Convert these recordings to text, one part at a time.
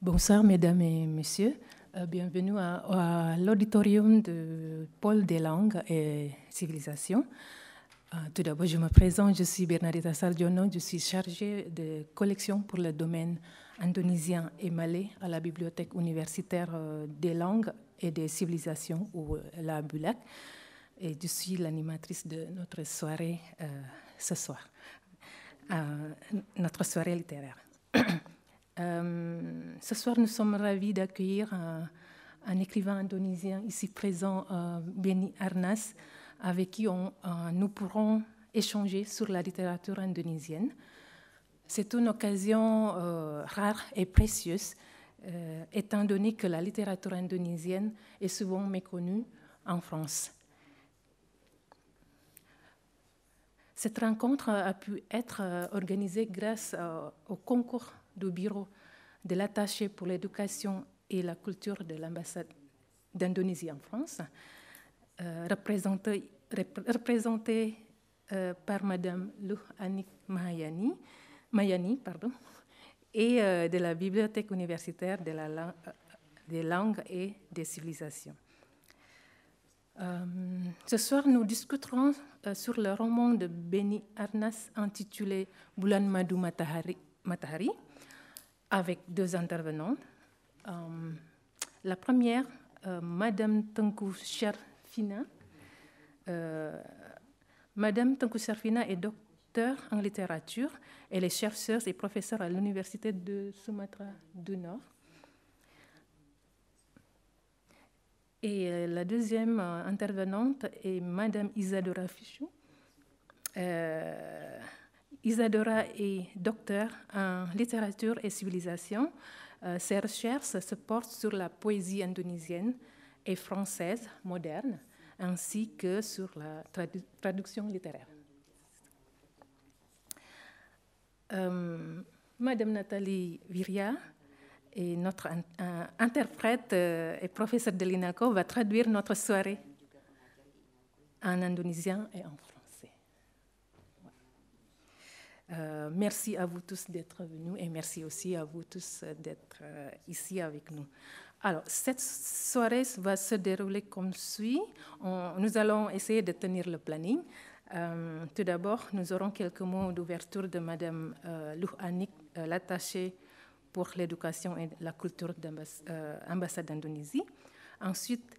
Bonsoir, mesdames et messieurs. Euh, bienvenue à, l'auditorium de Pôle des langues et civilisations. Euh, tout d'abord, je me présente, je suis Bernadetta Sardiono, je suis chargée de collection pour le domaine indonésien et malais à la Bibliothèque universitaire euh, des langues et des civilisations, ou la BULAC. Et je suis l'animatrice de notre soirée ce soir, notre soirée littéraire. Euh, ce soir, nous sommes ravis d'accueillir un, écrivain indonésien ici présent, euh, Arnas, avec qui euh, nous pourrons échanger sur la littérature indonésienne. C'est une occasion rare et précieuse, étant donné que la littérature indonésienne est souvent méconnue en France. Cette rencontre a pu être organisée grâce au concours du bureau de l'attaché pour l'éducation et la culture de l'ambassade d'Indonésie en France, euh, représenté, euh, par Madame Luh Anik Mahayani, Mayani pardon, et euh, de la Bibliothèque universitaire des langues et des civilisations. ce soir, nous discuterons sur le roman de Beni Arnas intitulé Bulan Madu Matahari avec deux intervenantes. Euh, la première, euh, Madame Tengku Sharfina. Euh, Madame Tengku Sharfina est docteur en littérature. Elle est chercheuse et professeure à l'Université de Sumatra du Nord. Et la deuxième intervenante est Madame Isadora Fichou. Isadora est docteur en littérature et civilisation. Euh, ses recherches se portent sur la poésie indonésienne et française moderne, ainsi que sur la traduction littéraire. Euh, Madame Nathalie Viria est notre interprète euh, et professeure de l'INACO, va traduire notre soirée en indonésien et en français. Euh, merci à vous tous d'être venus et merci aussi à vous tous d'être euh, ici avec nous. Alors, cette soirée va se dérouler comme suit. nous allons essayer de tenir le planning. Euh, tout d'abord, nous aurons quelques mots d'ouverture de Madame Anik, l'attachée pour l'éducation et la culture d'ambassade d'Indonésie. Ensuite,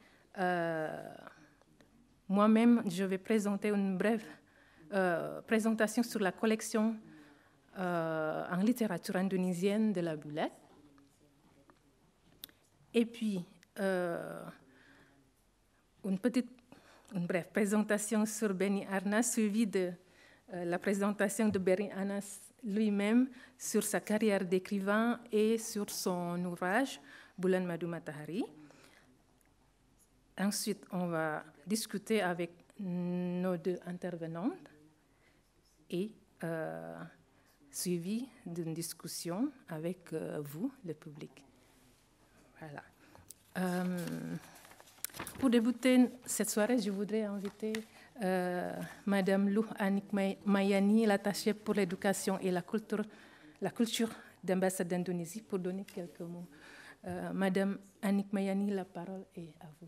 moi-même, je vais présenter une brève euh, présentation sur la collection euh, en littérature indonésienne de la Boulette. Et puis, euh, une petite, une brève présentation sur Beni Arnas, suivie de la présentation de Beni Arnas lui-même sur sa carrière d'écrivain et sur son ouvrage Bulan Madu Matahari. Ensuite, on va discuter avec nos deux intervenantes et euh, suivi d'une discussion avec euh, vous, le public. Voilà. Euh, pour débuter cette soirée, je voudrais inviter Madame Lou Anik Mayani, l'attachée pour l'éducation et la culture, la culture d'ambassade d'Indonésie, pour donner quelques mots. Madame Anik Mayani, la parole est à vous.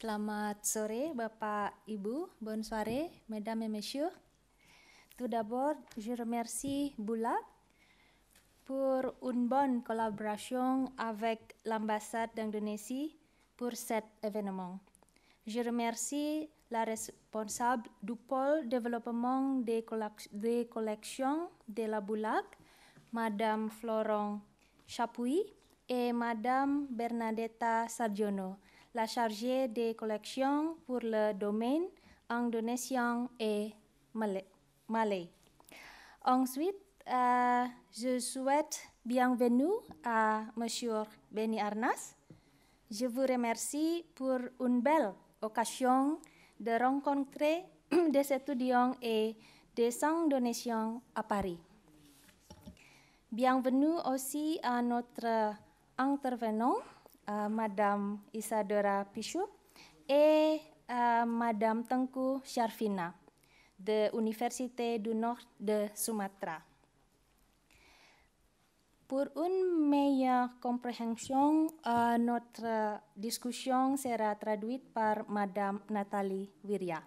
Selamat sore Bapak Ibu, bonne soirée Mesdames et Messieurs. Tout d'abord, je remercie Boula pour une bonne collaboration avec l'ambassade d'Indonésie pour cet événement. Je remercie la responsable du pôle développement des, collections de la Boulac, Madame Florent Chapuis et Madame Bernadetta Sargiono la chargée des collections pour le domaine indonésien et malais. Ensuite, euh, je souhaite bienvenue à Monsieur Beni Arnas. Je vous remercie pour une belle occasion de rencontrer des étudiants et des Indonésiens à Paris. Bienvenue aussi à notre intervenant, euh, Madame Isadora Pichou et euh, Madame Tengku Sharfina de l'Université du Nord de Sumatra. Pour une meilleure compréhension, euh, notre discussion sera traduite par Madame Nathalie Wirya.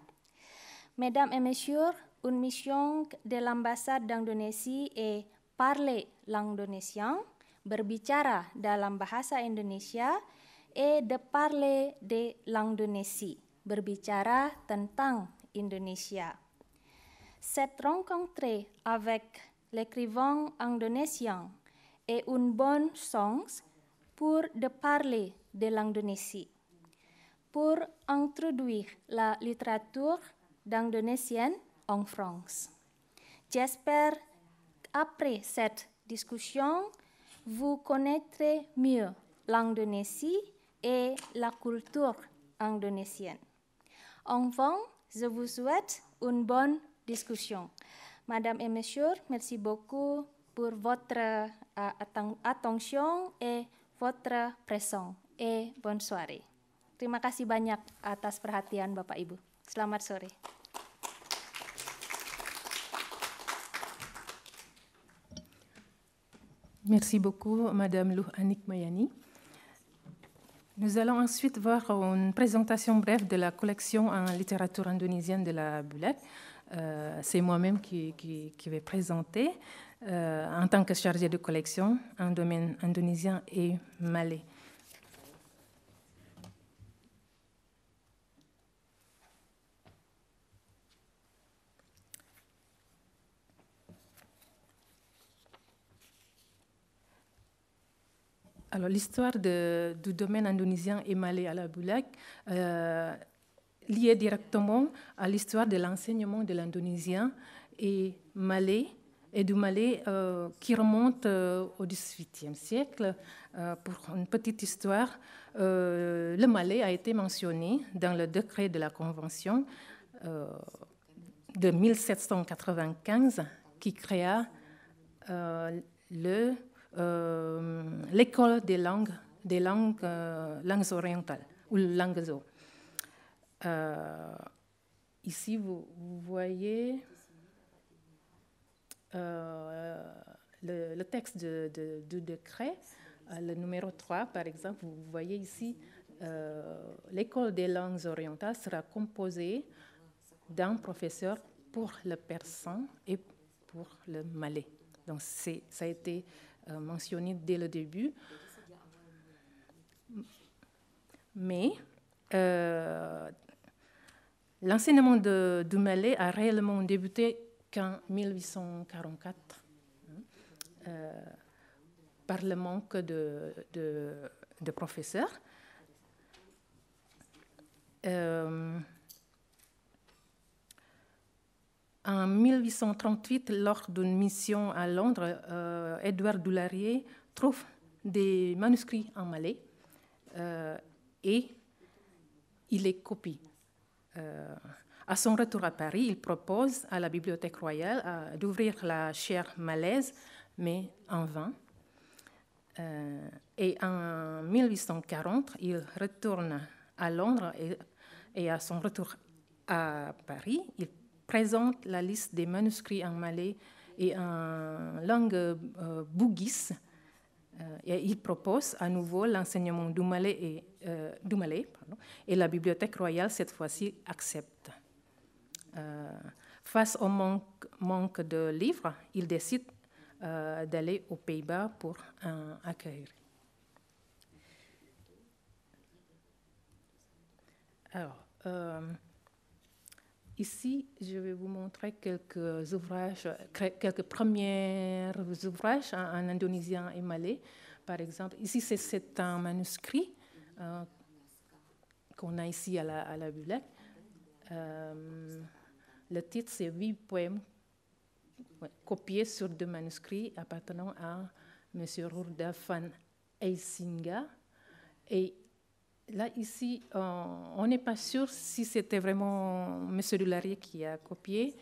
Mesdames et messieurs, une mission de l'ambassade d'Indonésie est parler l'indonésien, berbicara dalam bahasa Indonesia, et de parler de l'Indonésie, berbicara tentang Indonesia. Cette rencontre avec l'écrivain indonésien est une bonne chance pour de parler de l'Indonésie, pour introduire la littérature d'Indonésienne en France. J'espère après cette discussion, vous connaîtrez mieux l'Indonésie et la culture indonésienne. Enfin, je vous souhaite une bonne discussion. Madame et Messieurs, merci beaucoup pour votre uh, attention et votre présence et bonne soirée. Terima kasih banyak atas perhatian Bapak Ibu. Selamat sore. Merci beaucoup, Madame Lou Annick Mayani. Nous allons ensuite voir une présentation brève de la collection en littérature indonésienne de la Bulette. Euh, c'est moi-même qui, vais présenter euh, en tant que chargée de collection en domaine indonésien et malais. Alors, l'histoire du domaine indonésien et malais à la Boulac euh, liée directement à l'histoire de l'enseignement de l'indonésien et malais et du malais euh, qui remonte euh, au XVIIIe siècle. Pour une petite histoire, le malais a été mentionné dans le décret de la Convention de 1795 qui créa le l'école des langues, des langues, euh, langues orientales ou langues euh, ici, vous, voyez euh, le, le, texte du décret, euh, le numéro 3, par exemple. Vous voyez ici, l'école des langues orientales sera composée d'un professeur pour le persan et pour le malais. Donc, ça a été euh, mentionné dès le début. Mais euh, l'enseignement du malais a réellement débuté qu'en 1844 hein, euh, par le manque de, de, de professeurs. Euh, En 1838, lors d'une mission à Londres, euh, Edouard Doularier trouve des manuscrits en malais euh, et il les copie. Euh, à son retour à Paris, il propose à la Bibliothèque royale euh, d'ouvrir la chaire malaise, mais en vain. Euh, et en 1840, il retourne à Londres et, et à son retour à Paris, il présente la liste des manuscrits en malais et en langue euh. Euh, et il propose à nouveau l'enseignement du malais, et, euh, la Bibliothèque royale, cette fois-ci, accepte. Euh, face au manque, de livres, il décide d'aller aux Pays-Bas pour un accueillir. Alors, Ici, je vais vous montrer quelques ouvrages, quelques premiers ouvrages en, en indonésien et malais. Par exemple, ici, c'est un manuscrit euh, qu'on a ici à la, à Bulek. Euh, le titre, c'est Huit poèmes copiés sur deux manuscrits appartenant à M. Rurda van Eisinga. Et Là, ici, on n'est pas sûr si c'était vraiment M. Dularier qui a copié.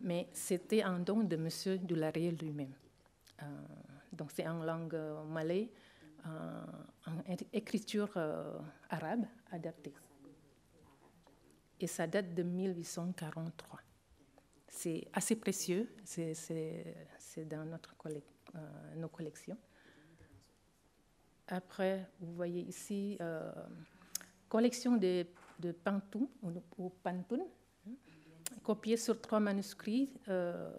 mais c'était un don de M. Dularie lui-même. donc c'est en langue malais, en écriture arabe adaptée. Et ça date de 1843 c'est assez précieux, c'est dans notre euh, nos collections. Après, vous voyez ici, euh, collection de, de Pantoun, ou, Pantoun, hein, copiée sur trois manuscrits, euh,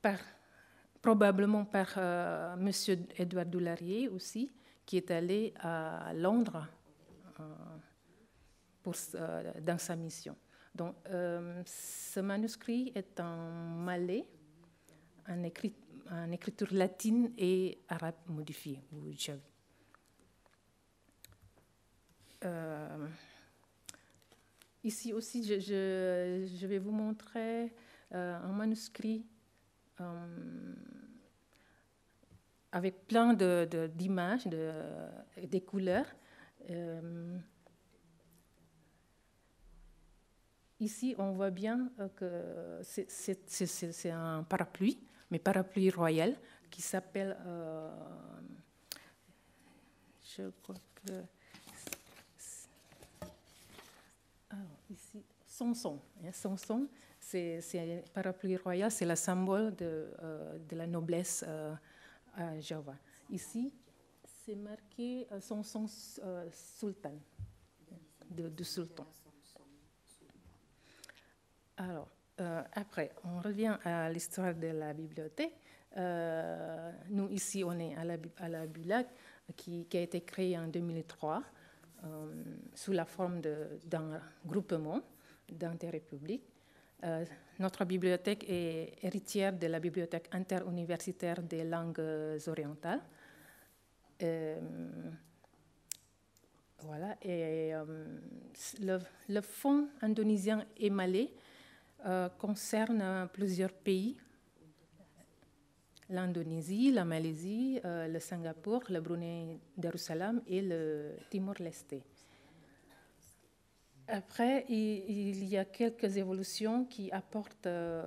par, probablement par M. Edouard Doularier aussi, qui est allé à Londres dans sa mission. Donc, euh, ce manuscrit est en malais, en, écriture latine et arabe modifiée, euh, ici aussi, je, vais vous montrer euh, un manuscrit avec plein d'images, de, des couleurs. Ici, on voit bien euh, que c'est un parapluie, mais parapluie royal, qui s'appelle, euh, je crois que, ah, ici, Sanson. Hein, Sanson, c'est un parapluie royal, c'est le symbole de, euh, de la noblesse à Java. Ici, c'est marqué Sanson sultan, de, de sultan. Alors, euh, après, on revient à l'histoire de la bibliothèque. Euh, nous, ici, on est à la, à BULAC, qui, a été créée en 2003 euh, sous la forme d'un groupement d'intérêt public. notre bibliothèque est héritière de la bibliothèque interuniversitaire des langues orientales. voilà, et le, le fonds indonésien malais euh, concerne plusieurs pays l'Indonésie, la Malaisie, euh, le Singapour, le Brunei Darussalam et le Timor-Leste. Après, il, y a quelques évolutions qui apportent euh,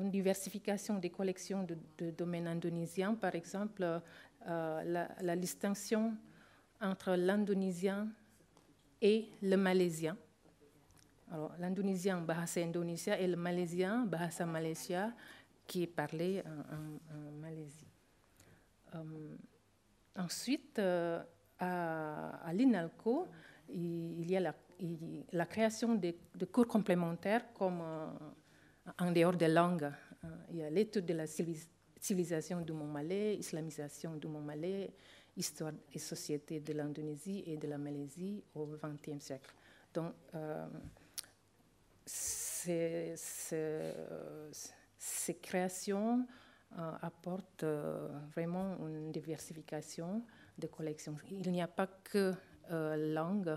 une diversification des collections de, domaines indonésiens. Par exemple, la, distinction entre l'indonésien et le malaisien. Alors, l'indonésien, bahasa Indonesia, et le malaisien, bahasa Malaysia, qui est parlé en, Malaisie. Euh, ensuite, euh, à, l'INALCO, il, y a la, création de, cours complémentaires comme euh, en dehors des langues. il y a l'étude de la civilisation du Mont Malais, islamisation du Mont Malais, histoire et société de l'Indonésie et de la Malaisie au XXe siècle. Donc, ces, créations euh, apportent euh, vraiment une diversification de collections. Il n'y a pas que euh, langue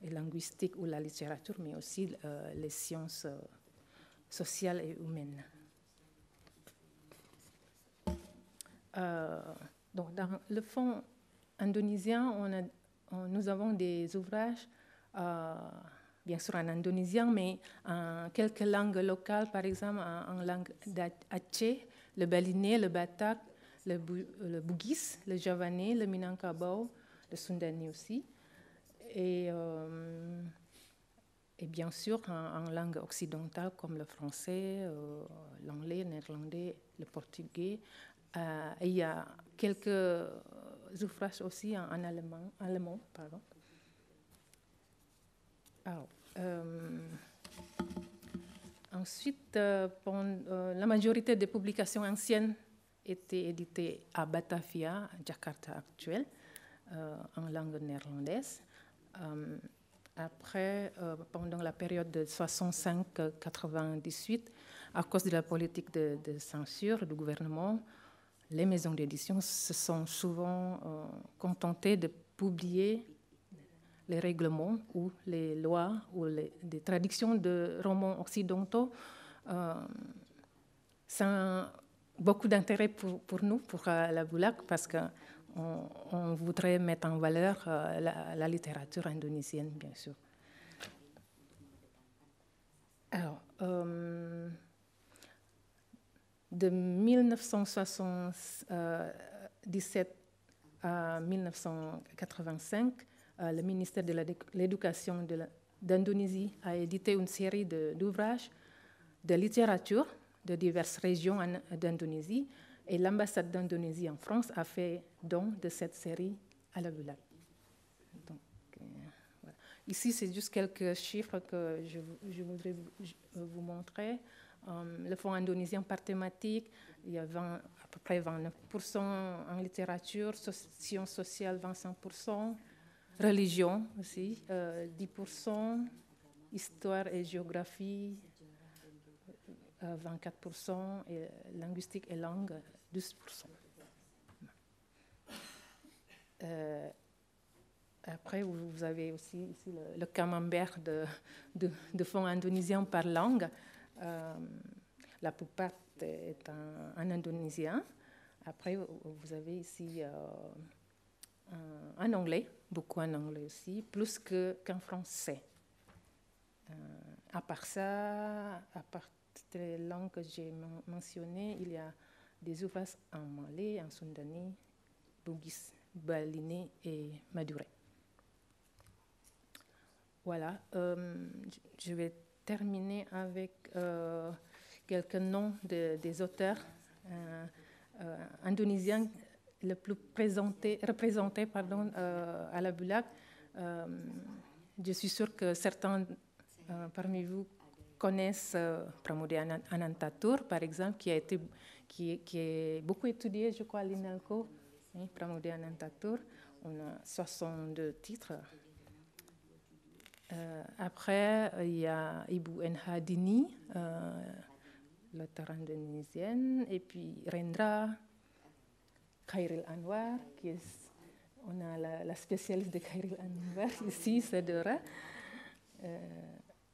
et linguistique ou la littérature, mais aussi les sciences sociales et humaines. donc, dans le fond indonésien, nous avons des ouvrages bien sûr en indonésien, mais en quelques langues locales, par exemple en, langue d'Aceh, le balinais, le batak, le, le bougis, le javanais, le minangkabau, le sundani aussi. Et, euh, et bien sûr en, langue occidentale comme le français, euh, l'anglais, le néerlandais, le portugais. Euh, il y a quelques ouvrages aussi en, allemand. Euh, ensuite, euh, euh, la majorité des publications anciennes étaient éditées à Batavia, Jakarta actuelle, en langue néerlandaise. après, pendant la période de 65-98, à cause de la politique de, de, censure du gouvernement, les maisons d'édition se sont souvent contentées de publier les règlements ou les lois ou les, traductions de romans occidentaux, euh, ça beaucoup d'intérêt pour, nous, pour euh, la Boulac, parce qu'on voudrait mettre en valeur euh, la, littérature indonésienne, bien sûr. Alors, euh, de 1977 à 1985, le ministère de l'Éducation d'Indonésie a édité une série d'ouvrages de, littérature de diverses régions d'Indonésie et l'ambassade d'Indonésie en France a fait don de cette série à la BULAC. Euh, Ici, c'est juste quelques chiffres que je, voudrais vous, montrer. Euh, le fonds indonésien par thématique, il y a à peu près 29% en littérature, sciences sociales 25%, religion aussi 10%, euh, histoire et géographie 24% et linguistique et langue 12%. Euh, après, vous avez aussi le, camembert de, fonds indonésiens par langue. Euh, la plupart est en, indonésien. Après, vous avez ici euh, en anglais, beaucoup en anglais aussi, plus qu'en français. à part ça, à part les langues que j'ai mentionnées, il y a des ouvrages en malais, en sundani, bugis, baliné et maduré. Voilà, euh, je vais terminer avec euh, quelques noms des auteurs euh, les plus présentés, représentés pardon, à la BULAC. je suis sûre que certains parmi vous connaissent euh, Pramodia Anantatur, par exemple, qui a été qui, est beaucoup étudié, je crois, à l'INALCO. Pramodia Anantatur, on a 62 titres. Euh, après, il y a Ibu Enhadini, euh, l'auteur indonésienne, et puis Rendra, Khairil Anwar, qui est, on a la, spécialiste de Khairil Anwar ici, c'est Dora. Euh,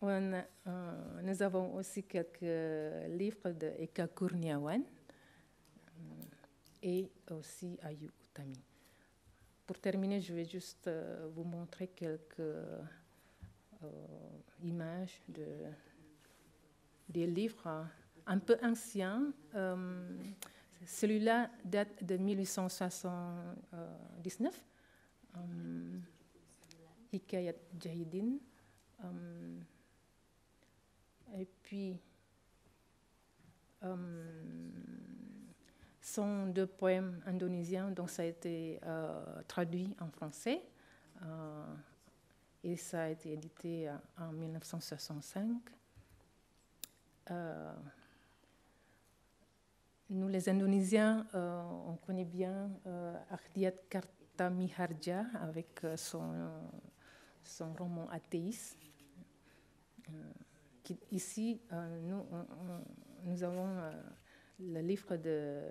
on, euh, nous avons aussi quelques livres de Eka Kurniawan euh, et aussi Ayu Utami. Pour terminer, je vais juste euh, vous montrer quelques images de, des livres un peu anciens. Celui-là date de 1879. Hikayat Jahidin. Et puis, euh, sont deux poèmes indonésiens, donc ça a été euh, traduit en français. Euh, et ça a été édité en 1965. Nous, les Indonésiens, on connaît bien Ardiat Kartamiharja avec son, son roman athéiste ici, euh, nous, avons euh, le livre de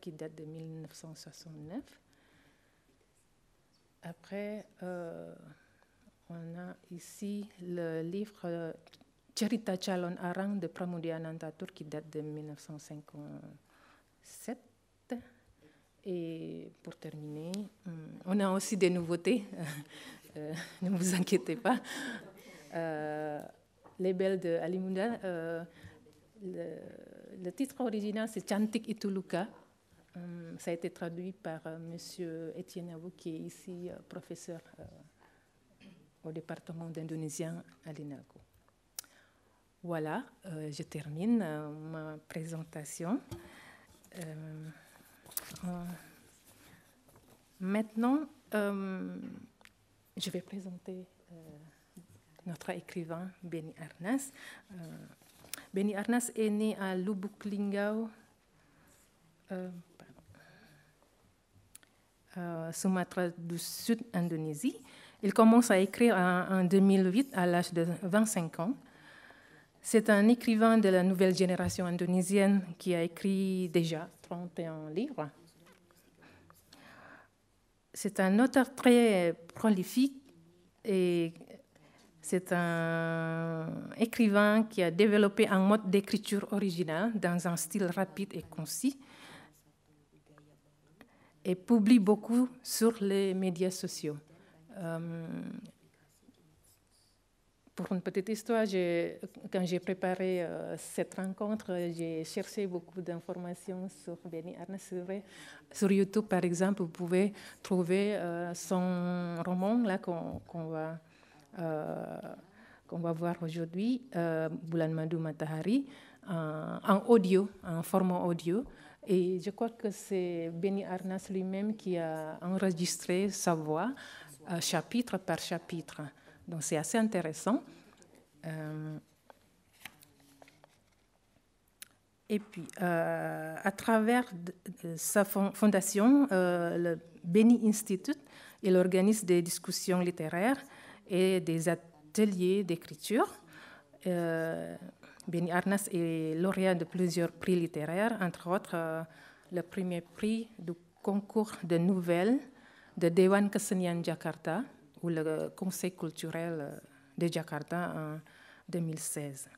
qui date de 1969. Après, euh, on a ici le livre Cerita Calon Arang de Pramudia Nantatur qui date de 1957. Et pour terminer, on a aussi des nouveautés, ne vous inquiétez pas label de Alimunda. Euh, le, titre original, c'est Chantik Ituluka. Euh, ça a été traduit par euh, M. Etienne Abou, qui est ici professeur au département d'indonésien à l'INALCO. Voilà, je termine ma présentation. maintenant, je vais présenter notre écrivain Benny Arnas. Euh, Benny Arnas est né à Lubuk Linggau, euh, euh, Sumatra du Sud, Indonésie. Il commence à écrire en, 2008 à l'âge de 25 ans. C'est un écrivain de la nouvelle génération indonésienne qui a écrit déjà 31 livres. C'est un auteur très prolifique et c'est un écrivain qui a développé un mode d'écriture original dans un style rapide et concis et publie beaucoup sur les médias sociaux. Euh, pour une petite histoire, quand j'ai préparé euh, cette rencontre, j'ai cherché beaucoup d'informations sur Benny Arnas. Sur YouTube, par exemple, vous pouvez trouver euh, son roman là qu'on va, euh, qu'on va voir aujourd'hui, Bulan Madu Matahari, en audio, en format audio. Et je crois que c'est Benny Arnas lui-même qui a enregistré sa voix chapitre par chapitre. Donc c'est assez intéressant. Euh, et puis, euh, à travers sa fondation, euh, le Beni Institute, il organise des discussions littéraires et des ateliers d'écriture. Beni Arnas est lauréat de plusieurs prix littéraires, entre autres le premier prix du concours de nouvelles de Dewan Kesenian Jakarta le Conseil culturel de Jakarta en 2016.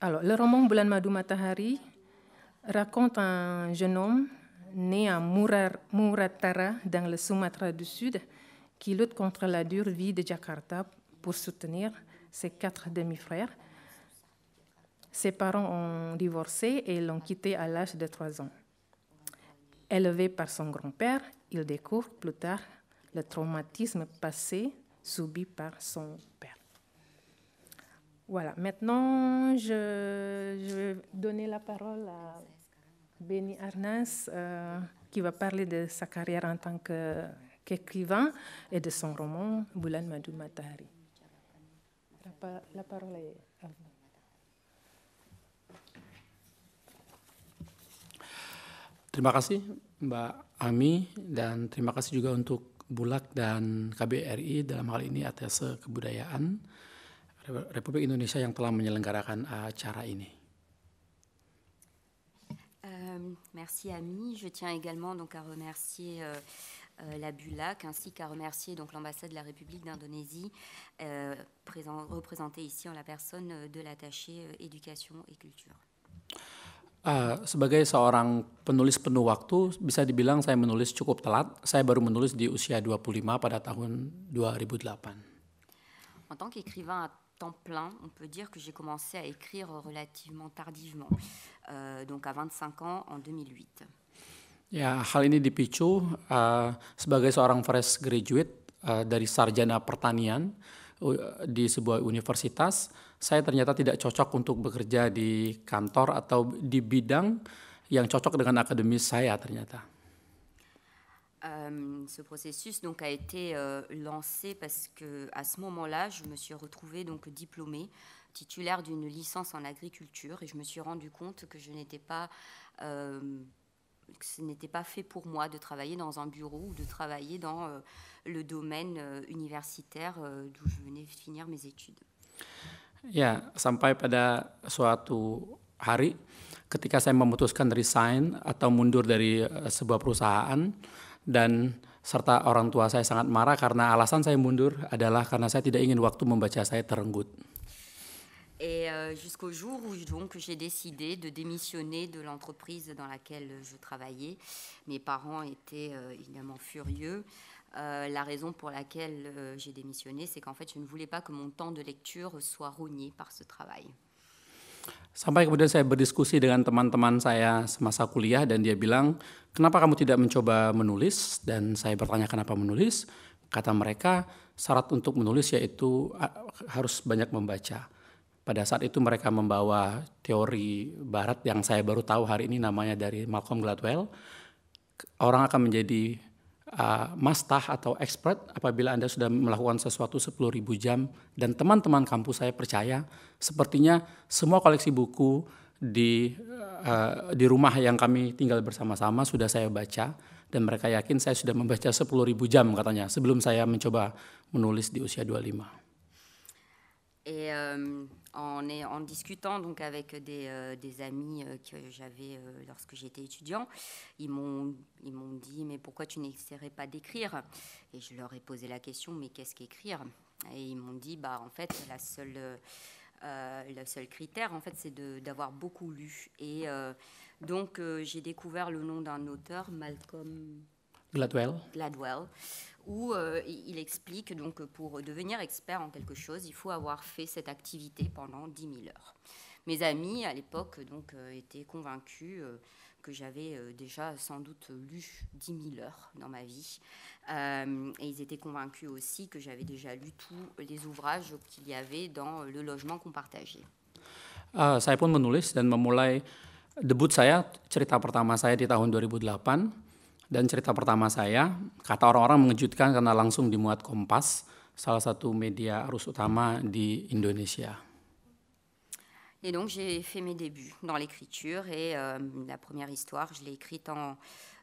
Alors, le roman Bulan Madu Matahari raconte un jeune homme né à Muratara dans le Sumatra du Sud qui lutte contre la dure vie de Jakarta pour soutenir ses quatre demi-frères. Ses parents ont divorcé et l'ont quitté à l'âge de trois ans. Élevé par son grand-père, il découvre plus tard le traumatisme passé subi par son père. Voilà, maintenant je, vais donner la parole à Benny Arnas euh, qui va parler de sa carrière en tant qu'écrivain et de son roman Bulan Madu Matahari. La, la parole est à vous. Terima kasih Mbak Ami dan terima kasih juga untuk Merci Ami. Je tiens également donc à remercier euh, euh, la BULAC ainsi qu'à remercier donc l'ambassade de la République d'Indonésie euh, représentée ici en la personne de l'attaché éducation et culture. Uh, sebagai seorang penulis penuh waktu, bisa dibilang saya menulis cukup telat. Saya baru menulis di usia 25 pada tahun 2008. En tant qu'écrivain temps plein, on peut dire que j'ai commencé à écrire relativement tardivement, euh, donc à 25 ans en 2008. Ya, hal ini dipicu uh, sebagai seorang fresh graduate uh, dari sarjana pertanian uh, di sebuah universitas, ce processus donc a été euh, lancé parce que à ce moment-là, je me suis retrouvée donc diplômée, titulaire d'une licence en agriculture, et je me suis rendu compte que je n'étais pas euh, ce n'était pas fait pour moi de travailler dans un bureau ou de travailler dans euh, le domaine universitaire d'où je venais finir mes études. Ya, sampai pada suatu hari ketika saya memutuskan resign atau mundur dari uh, sebuah perusahaan, dan serta orang tua saya sangat marah karena alasan saya mundur adalah karena saya tidak ingin waktu membaca saya terenggut. Et euh, jusqu'au jour où donc j'ai décidé de démissionner de l'entreprise dans laquelle je travaillais, mes parents étaient euh, évidemment furieux. Euh, la raison pour laquelle euh, j'ai démissionné, c'est qu'en fait, je ne voulais pas que mon temps de lecture soit rogné par ce travail. Sampai kemudian saya berdiskusi dengan teman-teman saya semasa kuliah dan dia bilang, kenapa kamu tidak mencoba menulis? Dan saya bertanya kenapa menulis? Kata mereka, syarat untuk menulis yaitu harus banyak membaca. Pada saat itu mereka membawa teori barat yang saya baru tahu hari ini namanya dari Malcolm Gladwell. Orang akan menjadi uh, mastah atau expert apabila Anda sudah melakukan sesuatu 10.000 jam dan teman-teman kampus saya percaya sepertinya semua koleksi buku di uh, di rumah yang kami tinggal bersama-sama sudah saya baca dan mereka yakin saya sudah membaca 10.000 jam katanya sebelum saya mencoba menulis di usia 25. Et euh, en, discutant donc avec des, euh, amis euh, que j'avais lorsque j'étais étudiant, ils m'ont dit mais pourquoi tu n'essaierais pas d'écrire? Et je leur ai posé la question mais qu'est-ce qu'écrire? Et ils m'ont dit bah en fait la seule le seul critère en fait c'est d'avoir beaucoup lu et donc j'ai découvert le nom d'un auteur Malcolm Gladwell. Gladwell, où euh, il explique donc que pour devenir expert en quelque chose, il faut avoir fait cette activité pendant 10 000 heures. Mes amis à l'époque donc euh, étaient convaincus euh, que j'avais déjà sans doute lu 10 000 heures dans ma vie. et ils étaient convaincus aussi que j'avais déjà lu tous les ouvrages qu'il y avait dans le logement qu'on partageait. Uh, saya pun menulis dan memulai debut saya cerita pertama saya di tahun 2008 Dan cerita pertama saya, kata orang-orang mengejutkan karena langsung dimuat Kompas, salah satu media arus utama di Indonesia. Et donc j'ai fait mes débuts dans l'écriture et euh, la première histoire, je l'ai écrite en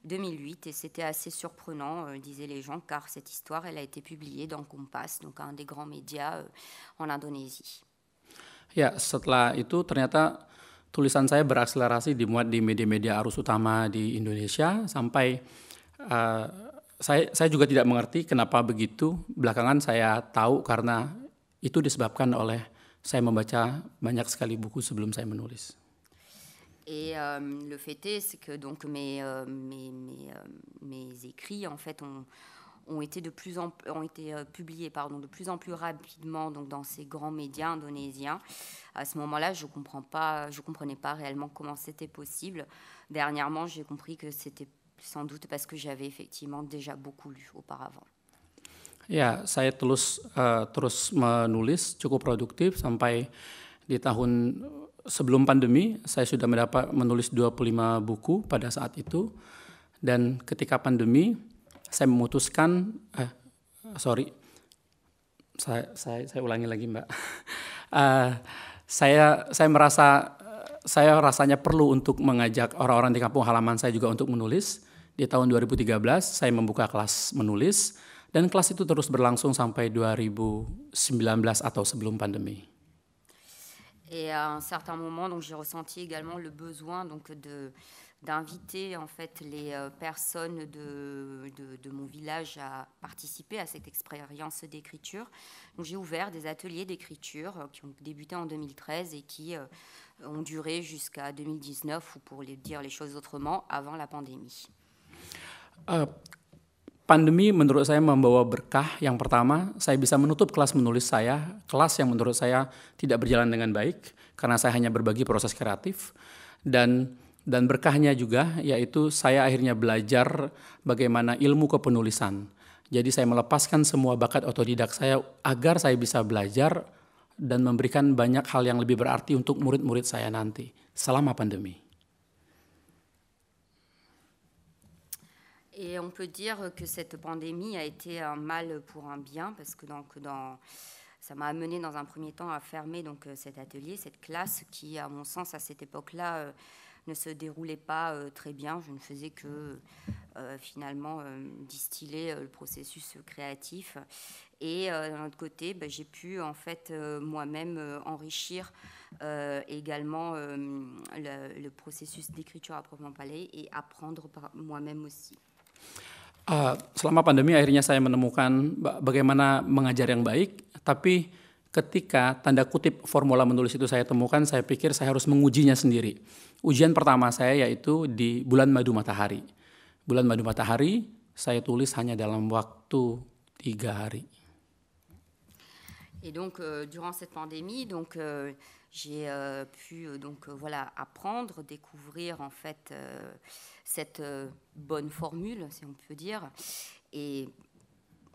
2008 et c'était assez surprenant, euh, disaient les gens, car cette histoire, elle a été publiée dans Kompas, donc un des grands médias euh, en Indonésie. Ya, setelah itu ternyata tulisan saya berakselerasi dimuat di media-media arus utama di Indonesia sampai uh, saya saya juga tidak mengerti kenapa begitu. Belakangan saya tahu karena itu disebabkan oleh saya membaca banyak sekali buku sebelum saya menulis. Et euh, le fait est, c'est que donc mes, euh, mes, mes, euh, mes écrits en fait ont, ont été, de plus en, ont été euh, publiés pardon, de plus en plus rapidement donc, dans ces grands médias indonésiens. À ce moment-là, je ne comprenais pas réellement comment c'était possible. Dernièrement, j'ai compris que c'était sans doute parce que j'avais effectivement déjà beaucoup lu auparavant. Ya, saya terus uh, terus menulis cukup produktif sampai di tahun sebelum pandemi saya sudah mendapat menulis 25 buku pada saat itu dan ketika pandemi saya memutuskan eh sorry. Saya saya, saya ulangi lagi mbak. Uh, saya saya merasa saya rasanya perlu untuk mengajak orang-orang di kampung halaman saya juga untuk menulis. Di tahun 2013 saya membuka kelas menulis. Dan kelas itu terus berlangsung sampai 2019 atau sebelum pandemi. Et à un certain moment, donc j'ai ressenti également le besoin donc de d'inviter en fait les euh, personnes de, de, mon village à participer à cette expérience d'écriture. J'ai ouvert des ateliers d'écriture euh, qui ont débuté en 2013 et qui euh, ont duré jusqu'à 2019 ou pour dire les choses autrement avant la pandémie. Dan berkahnya juga yaitu saya akhirnya belajar bagaimana ilmu kepenulisan. Jadi saya melepaskan semua bakat otodidak saya agar saya bisa belajar dan memberikan banyak hal yang lebih berarti untuk murid-murid saya nanti selama pandemi. Et on peut dire que cette pandémie a été un mal pour un bien parce que donc dans ça m'a amené dans un premier temps à fermer donc cet atelier, cette classe qui, à mon sens, à cette époque-là, ne se déroulait pas euh, très bien. Je ne faisais que euh, finalement euh, distiller le processus créatif. Et d'un autre côté, ben, j'ai pu en fait moi-même enrichir également le, le, processus d'écriture à proprement parler et apprendre par moi-même aussi. Uh, selama pandemi akhirnya saya menemukan bagaimana mengajar yang baik, tapi ketika tanda kutip formula menulis itu saya temukan, saya pikir saya harus mengujinya sendiri. Et donc euh, durant cette pandémie, donc euh, j'ai euh, pu donc voilà apprendre, découvrir en fait cette bonne formule, si on peut dire, et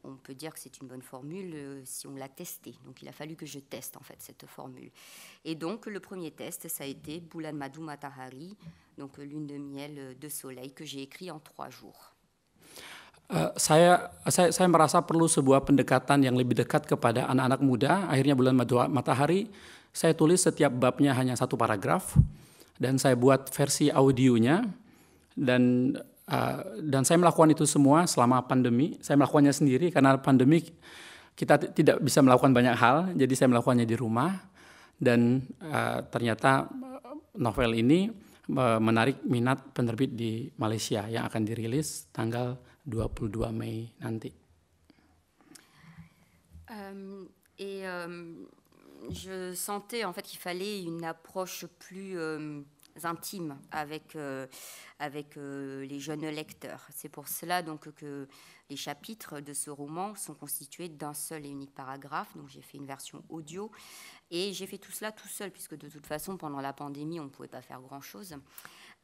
on peut dire que c'est une bonne formule euh, si on l'a testée. Donc il a fallu que je teste en fait cette formule. Et donc le premier test, ça a été Bulan Madu Matahari, donc euh, lune de miel euh, de soleil que j'ai écrit en trois jours. Uh, saya, saya saya merasa perlu sebuah Uh, dan saya melakukan itu semua selama pandemi. Saya melakukannya sendiri karena pandemi kita tidak bisa melakukan banyak hal, jadi saya melakukannya di rumah. Dan uh, ternyata novel ini uh, menarik minat penerbit di Malaysia yang akan dirilis tanggal 22 Mei nanti. Um, et um, je sentais en fait qu'il fallait une approche plus um, intimes avec, avec les jeunes lecteurs. C'est pour cela donc que les chapitres de ce roman sont constitués d'un seul et unique paragraphe. Donc j'ai fait une version audio et j'ai fait tout cela tout seul puisque de toute façon pendant la pandémie on ne pouvait pas faire grand chose.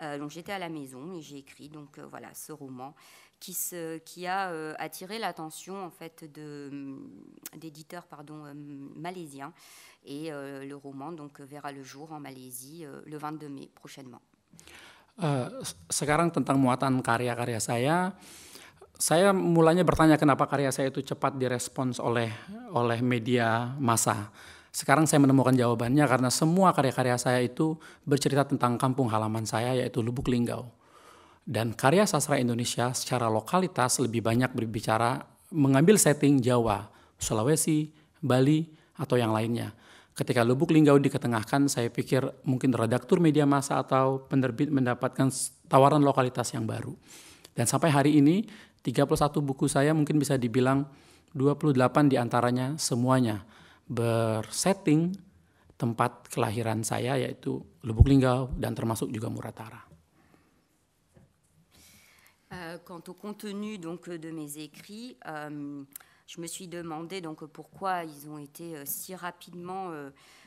donc j'étais à la maison et j'ai écrit donc voilà ce roman qui, se, qui a euh, attiré l'attention en fait d'éditeurs pardon euh, malaisiens et euh, le roman donc verra le jour en Malaisie le 22 mai prochainement. Uh, sekarang tentang muatan karya-karya saya, saya mulanya bertanya kenapa karya saya itu cepat direspons oleh oleh media massa. Sekarang saya menemukan jawabannya karena semua karya-karya saya itu bercerita tentang kampung halaman saya yaitu Lubuk Linggau. Dan karya sastra Indonesia secara lokalitas lebih banyak berbicara mengambil setting Jawa, Sulawesi, Bali, atau yang lainnya. Ketika Lubuk Linggau diketengahkan, saya pikir mungkin redaktur media massa atau penerbit mendapatkan tawaran lokalitas yang baru. Dan sampai hari ini, 31 buku saya mungkin bisa dibilang 28 di antaranya semuanya bersetting tempat kelahiran saya yaitu Lubuk Linggau dan termasuk juga Muratara. Euh, quant au contenu donc de mes écrits, euh, je me suis demandé donc pourquoi ils ont été euh, si rapidement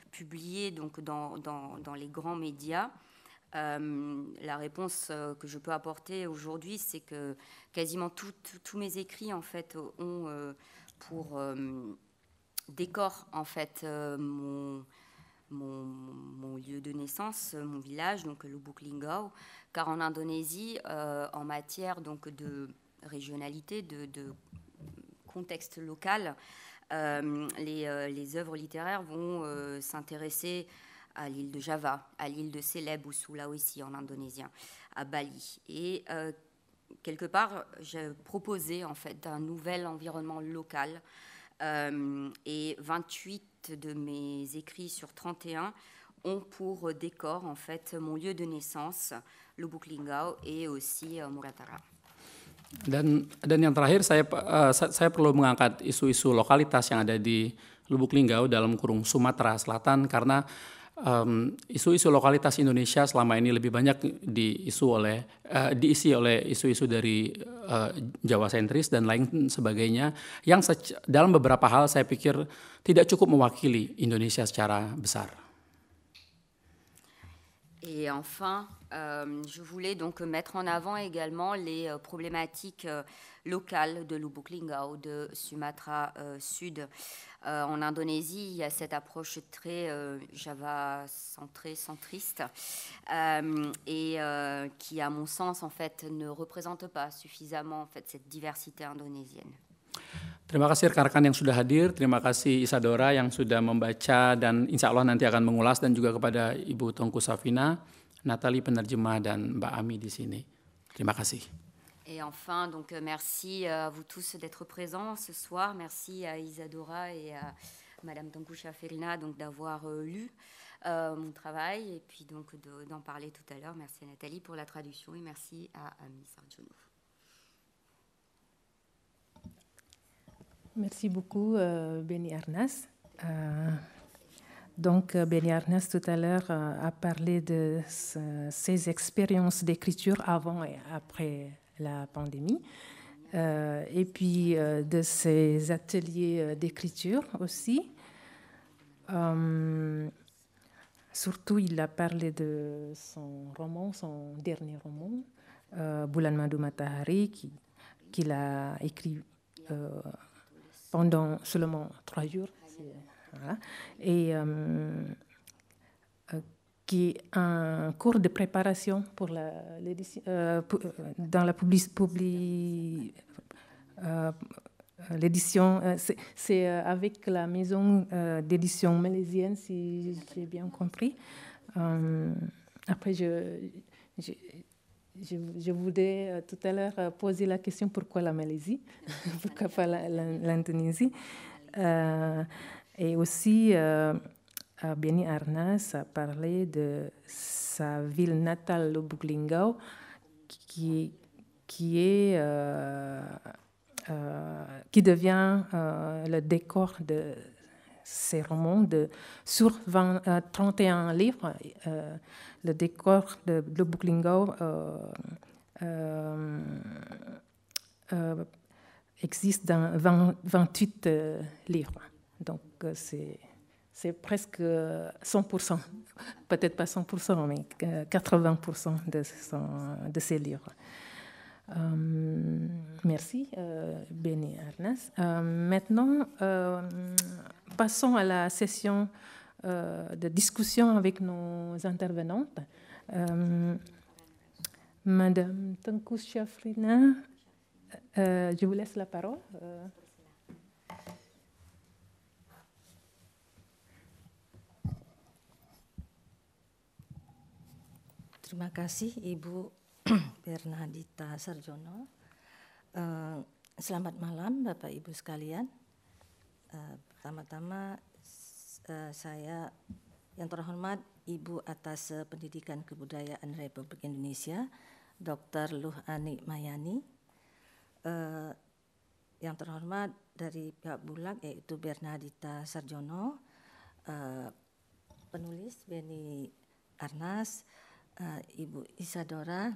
publiés donc dans, dans, les grands médias. la réponse que je peux apporter aujourd'hui, c'est que quasiment tous mes écrits en fait ont pour décor en fait mon, mon, lieu de naissance, mon village, donc Lubuk Linggau, car en Indonésie, euh, en matière donc de régionalité, de, contexte local, euh, les, euh, les, œuvres littéraires vont s'intéresser à l'île de Java, à l'île de Celeb ou Sulawesi en indonésien, à Bali. Et quelque part, j'ai proposé en fait un nouvel environnement local. et 28 de mes écrits sur 31 ont pour décor en fait mon lieu de naissance, Lubuk Linggau, et aussi uh, Muratara. Dan dan yang terakhir saya uh, saya perlu mengangkat isu-isu lokalitas yang ada di Lubuk Linggau dalam kurung Sumatera Selatan karena isu-isu um, lokalitas Indonesia selama ini lebih banyak diisu oleh uh, diisi oleh isu-isu dari uh, Jawa sentris dan lain sebagainya yang dalam beberapa hal saya pikir tidak cukup mewakili Indonesia secara besar. Et enfin, je voulais donc mettre en avant également les euh, problématiques euh, locales de Lubuk Linggau, de Sumatra Sud. en Indonésie, il y a cette approche très Java-centrée, centriste, et qui, à mon sens, en fait, ne représente pas suffisamment en fait, cette diversité indonésienne. Terima kasih rekan-rekan yang sudah hadir, terima kasih Isadora yang sudah membaca dan insya Allah nanti akan mengulas dan juga kepada Ibu Tongku Safina, Natali penerjemah dan Mbak Ami di sini. Terima kasih. Et enfin, donc euh, merci à vous tous d'être présents ce soir. Merci à Isadora et à Madame Tongku Safina donc d'avoir euh, lu euh, mon travail et puis donc d'en parler tout à l'heure. Merci à Nathalie pour la traduction et merci à Ami Sarjono. Merci beaucoup, euh, Benny Arnas. Euh, donc, euh, Benny tout à l'heure, a parlé de ses expériences d'écriture avant et après la pandémie, et puis de ses ateliers d'écriture aussi. surtout, il a parlé de son roman, son dernier roman, Bulan Madu Matahari, qu'il a écrit pendant seulement trois jours. Et euh, euh, qui est un cours de préparation pour la, euh, dans la publi, l'édition. C'est avec la maison d'édition malaisienne, si j'ai bien compris. après, je, je, voulais euh, tout à l'heure poser la question pourquoi la Malaisie, pourquoi pas l'Indonésie? Euh, et aussi, euh, Benny Arnas a parlé de sa ville natale, le Buklingau, qui, qui, est, qui devient le décor de ces romans de, sur 31 livres. le décor de, de Buklingau existe dans 28 livres. Donc, c'est c'est presque 100%, peut-être pas 100%, mais 80% de, de ces livres. Euh, merci, euh, Benny. Euh, maintenant, passons à la session de discussion avec nos intervenantes. Madame Tankou Chafrina, je vous laisse la parole. Terima kasih Ibu Bernadita Sarjono. Uh, selamat malam Bapak Ibu sekalian. Uh, pertama-tama uh, saya yang terhormat Ibu atas Pendidikan Kebudayaan Republik Indonesia, Dr. Luh Ani Mayani. Uh, yang terhormat dari pihak Bulak yaitu Bernadita Sarjono, uh, penulis Beni Arnas, uh, Ibu Isadora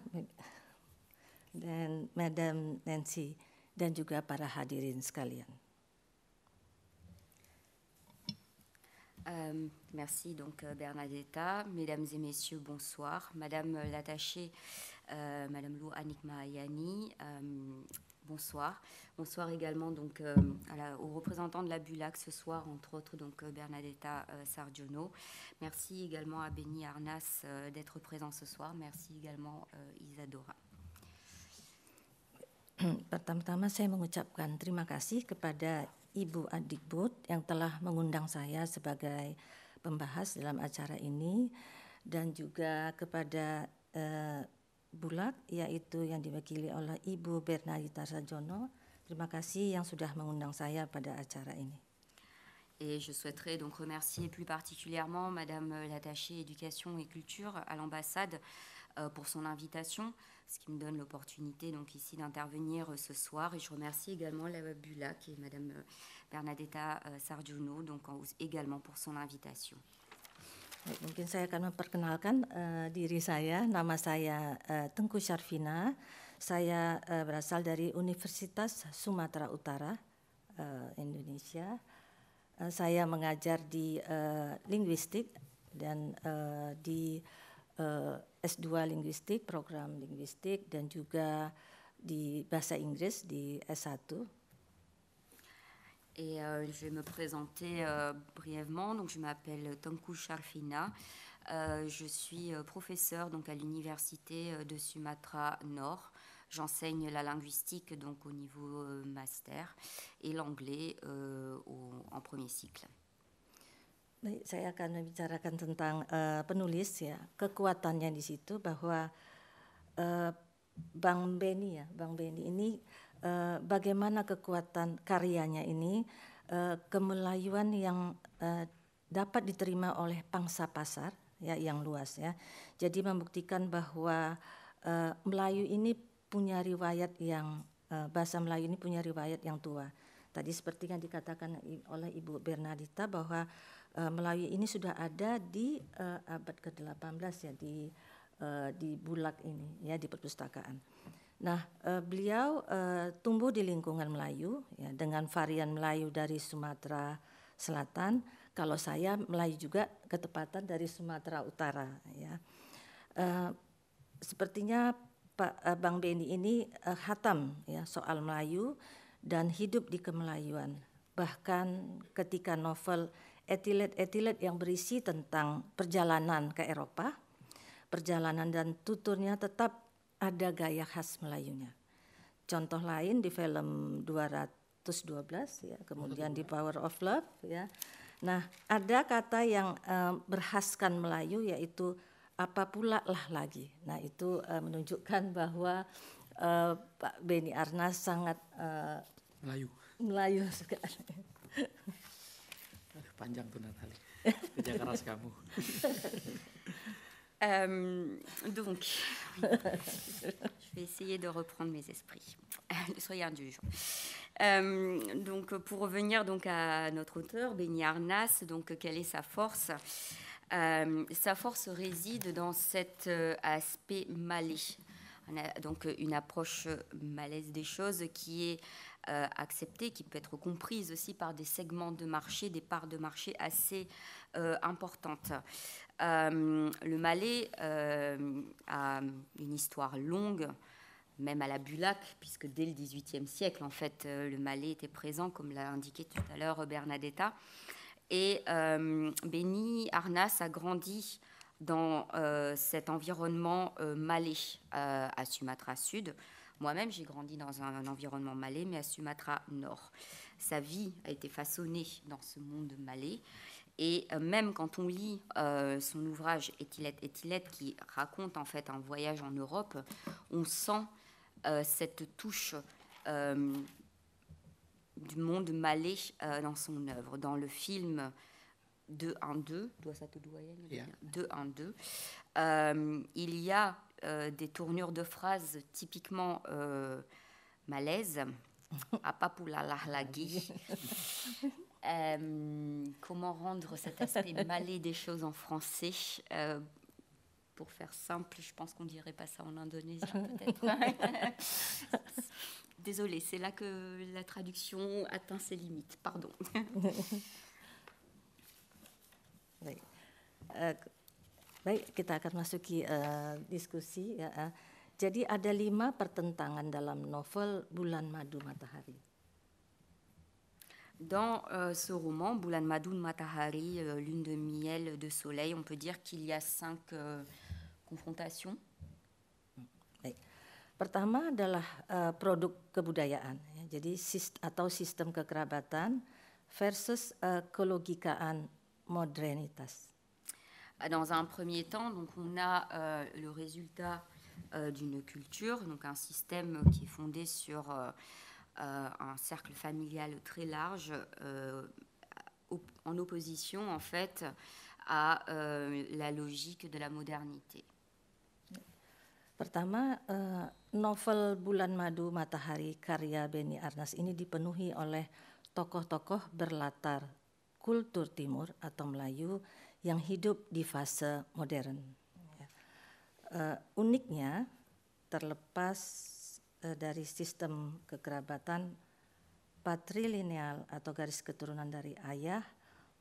dan Madam Nancy dan juga para hadirin sekalian. Euh, merci donc euh, Bernadetta, mesdames et messieurs, bonsoir. Madame l'attachée, euh, Madame Lou Annick Mahayani, euh, bonsoir. Bonsoir également donc euh, aux représentants de la BULAC ce soir, entre autres donc euh, Bernadetta euh, Sargiono. Merci également à Benny Arnas d'être présent ce soir. Merci également Isadora. Pertama-tama saya mengucapkan terima kasih kepada Ibu Adikbud yang telah mengundang saya sebagai pembahas dalam acara ini dan juga kepada uh, Et je souhaiterais donc remercier plus particulièrement Madame l'attachée éducation et culture à l'ambassade euh, pour son invitation, ce qui me donne l'opportunité donc ici d'intervenir euh, ce soir. Et je remercie également la Bulac et Madame euh, Bernadetta Sargiuno donc également pour son invitation. Mungkin saya akan memperkenalkan uh, diri saya. Nama saya uh, Tengku Syarfina. Saya uh, berasal dari Universitas Sumatera Utara, uh, Indonesia. Uh, saya mengajar di uh, linguistik dan uh, di uh, S2 linguistik, program linguistik dan juga di bahasa Inggris di S1. Et euh, je vais me présenter euh, brièvement. Donc, je m'appelle Tonku Sharfina. Euh, je suis professeur donc, à l'université de Sumatra Nord. J'enseigne la linguistique donc au niveau master et l'anglais euh, en premier cycle. Saya akan membicarakan tentang uh, penulis ya, kekuatannya di situ bahwa uh, Bang Beni ya, Bang Beni ini bagaimana kekuatan karyanya ini uh, kemelayuan yang uh, dapat diterima oleh pangsa pasar ya yang luas ya. Jadi membuktikan bahwa uh, Melayu ini punya riwayat yang uh, bahasa Melayu ini punya riwayat yang tua. Tadi seperti yang dikatakan oleh Ibu Bernadita bahwa uh, Melayu ini sudah ada di uh, abad ke-18 ya di uh, di Bulak ini ya di perpustakaan. Nah, uh, beliau uh, tumbuh di lingkungan Melayu ya dengan varian Melayu dari Sumatera Selatan. Kalau saya Melayu juga ketepatan dari Sumatera Utara ya. Uh, sepertinya Pak Bang Beni ini uh, hatam ya soal Melayu dan hidup di kemelayuan. Bahkan ketika novel etilet-etilet yang berisi tentang perjalanan ke Eropa, perjalanan dan tuturnya tetap ada gaya khas Melayunya. Contoh lain di film 212 ya, kemudian di Power of Love ya. Nah, ada kata yang uh, berhaskan Melayu yaitu apa pula lah lagi. Nah itu uh, menunjukkan bahwa uh, Pak Beni Arnas sangat uh, Melayu. Melayu sekali. Panjang tuh Natali. Kerja keras kamu. Euh, donc, je vais essayer de reprendre mes esprits. Soyez indulgents. Euh, donc, pour revenir donc à notre auteur, Benny Arnas, donc quelle est sa force? Euh, Sa force réside dans cet euh, aspect malais, donc une approche malaise des choses qui est acceptée, qui peut être comprise aussi par des segments de marché, des parts de marché assez importantes. le Malais a une histoire longue, même à la Bulac, puisque dès le XVIIIe siècle, en fait, euh, le Malais était présent, comme l'a indiqué tout à l'heure Bernadetta. Et euh, Béni Arnas a grandi dans euh, cet environnement malais à Sumatra Sud. Moi-même, j'ai grandi dans un, environnement malais, mais à Sumatra Nord. Sa vie a été façonnée dans ce monde malais. Et même quand on lit son ouvrage Etilet Etilet, qui raconte en fait un voyage en Europe, on sent euh, cette touche euh, du monde malais euh, dans son œuvre. Dans le film 2-1-2, 2-1-2, il y a des tournures de phrases typiquement malaises. Euh, comment rendre cet aspect malais des choses en français? Pour faire simple, je pense qu'on dirait pas ça en indonésien peut-être. Désolée, c'est là que la traduction atteint ses limites. Pardon. Baik. Uh, baik, kita akan masuki uh, diskusi. Ya, uh. Jadi ada lima pertentangan dalam novel Bulan Madu Matahari. Dans euh, ce roman, Bulan Madu Matahari, euh, lune de miel de soleil, on peut dire qu'il y a cinq euh, confrontation Baik. Pertama adalah uh, produk kebudayaan, ya. jadi sist atau sistem kekerabatan versus uh, kelogikaan modernitas. Dans un premier temps, donc on a euh, le résultat euh, d'une culture, donc un système qui est fondé sur euh, euh un cercle familial très large, euh, en opposition en fait à euh, la logique de la modernité. Pertama, uh, novel Bulan Madu Matahari karya Beni Arnas ini dipenuhi oleh tokoh-tokoh berlatar kultur timur atau Melayu yang hidup di fase modern. Uh, uniknya, terlepas uh, dari sistem kekerabatan patrilineal atau garis keturunan dari ayah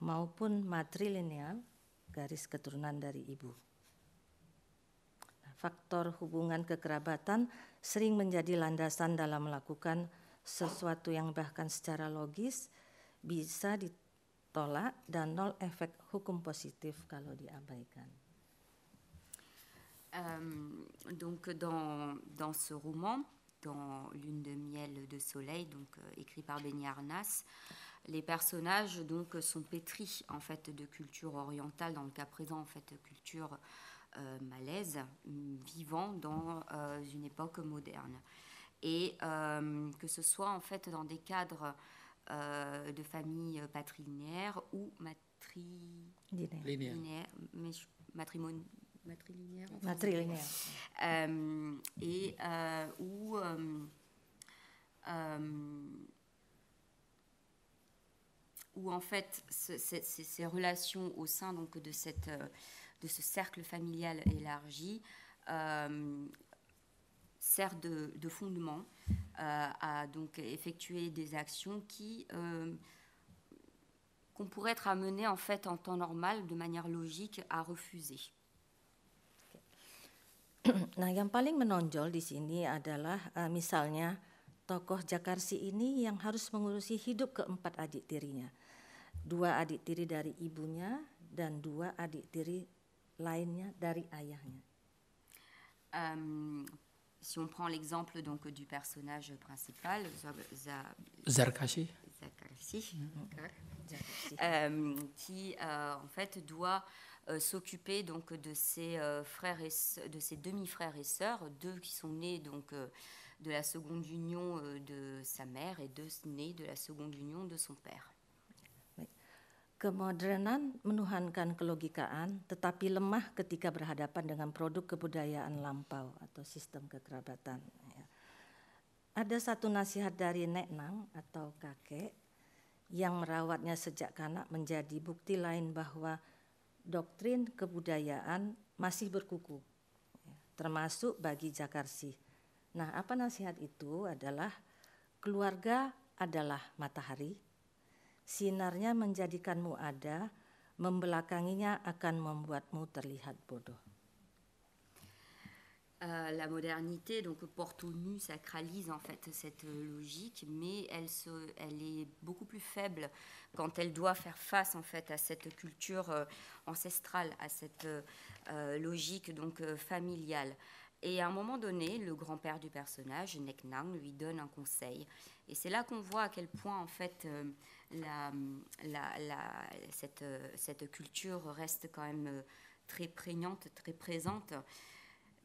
maupun matrilineal garis keturunan dari ibu faktor hubungan kekerabatan sering menjadi landasan dalam melakukan sesuatu yang bahkan secara logis bisa donc dans, dans ce roman, dans Lune de miel de soleil, donc euh, écrit par Benny Arnas, les personnages donc sont pétris en fait de culture orientale, dans le cas présent en fait culture euh, malaise, vivant dans euh, une époque moderne. Et que ce soit en fait dans des cadres de famille patrilinéaire ou matrilinéaire, matrilinéaire, matrilinéaire. et où où en fait ces relations au sein donc de cette de ce cercle familial élargi euh, sert de, de fondement euh, à donc effectuer des actions qui euh, qu'on pourrait être amené en fait en temps normal de manière logique à refuser. Nah, yang paling menonjol di sini adalah uh, misalnya tokoh Jakarsi ini yang harus mengurusi hidup keempat adik tirinya. Dua adik tiri dari ibunya dan dua adik tiri lainnya dari ayahnya. Um, si on prend l'exemple donc du personnage principal, Zarkashi, Zarkashi, euh, qui euh, en fait doit euh, s'occuper donc de ses frères et de ses demi-frères et sœurs, deux qui sont nés donc de la seconde union de sa mère et deux nés de la seconde union de son père. Kemodernan menuhankan kelogikaan, tetapi lemah ketika berhadapan dengan produk kebudayaan lampau atau sistem kekerabatan. Ya. ada satu nasihat dari Nek Nang atau kakek yang merawatnya sejak kanak menjadi bukti lain bahwa doktrin kebudayaan masih berkuku, ya, termasuk bagi Jakarsi. Nah, apa nasihat itu adalah keluarga adalah matahari, sinarnya menjadikanmu ada, membelakanginya akan membuatmu terlihat bodoh. Euh, la modernité donc porte au nu, sacralise en fait cette logique, mais elle, est beaucoup plus faible quand elle doit faire face en fait à cette culture euh, ancestrale, à cette euh, logique donc familiale. Et à un moment donné, le grand-père du personnage, Nek Nang, lui donne un conseil. Et c'est là qu'on voit à quel point en fait cette, culture reste quand même très prégnante, très présente.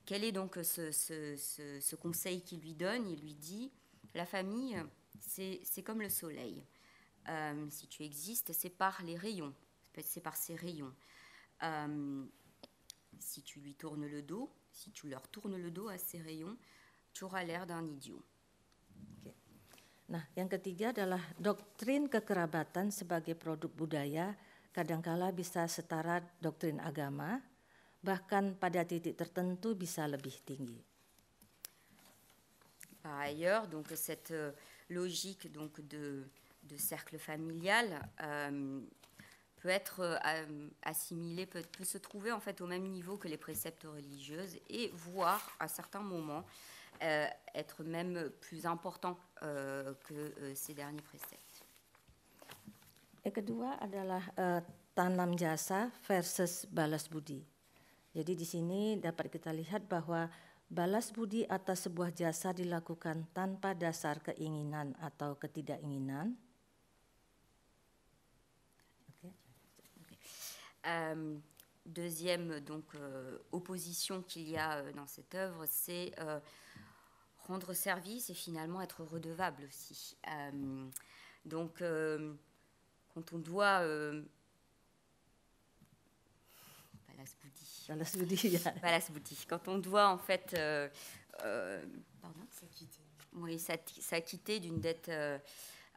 Quel est donc ce, conseil qu'il lui donne? Il lui dit, la famille, c'est comme le soleil. Euh, si tu existes, c'est par les rayons, c'est par ces rayons. Euh, si tu lui tournes le dos, si tu leur tournes le dos à ces rayons, tu auras l'air d'un idiot. Okay. Nah, yang ketiga adalah doktrin kekerabatan sebagai produk budaya kadangkala bisa setara doktrin agama, bahkan pada titik tertentu bisa lebih tinggi. Par ailleurs, donc cette euh, logique donc de, de cercle familial euh, peut être euh, assimilée, peut, peut, se trouver en fait au même niveau que les préceptes religieuses et voire à certains moments être même plus important euh, que euh, ces derniers préceptes. Yang kedua adalah uh, tanam jasa versus balas budi. Jadi di sini dapat kita lihat bahwa balas budi atas sebuah jasa dilakukan tanpa dasar keinginan atau ketidakinginan. Okay. Euh, deuxième donc euh, opposition qu'il y a euh, dans cette œuvre, c'est euh, rendre service et finalement être redevable aussi. Euh, donc euh, quand on doit balas Balas. Balas budi. Quand on doit en fait euh, euh, pardon S'acquitter. Oui, s'acquitter d'une dette euh,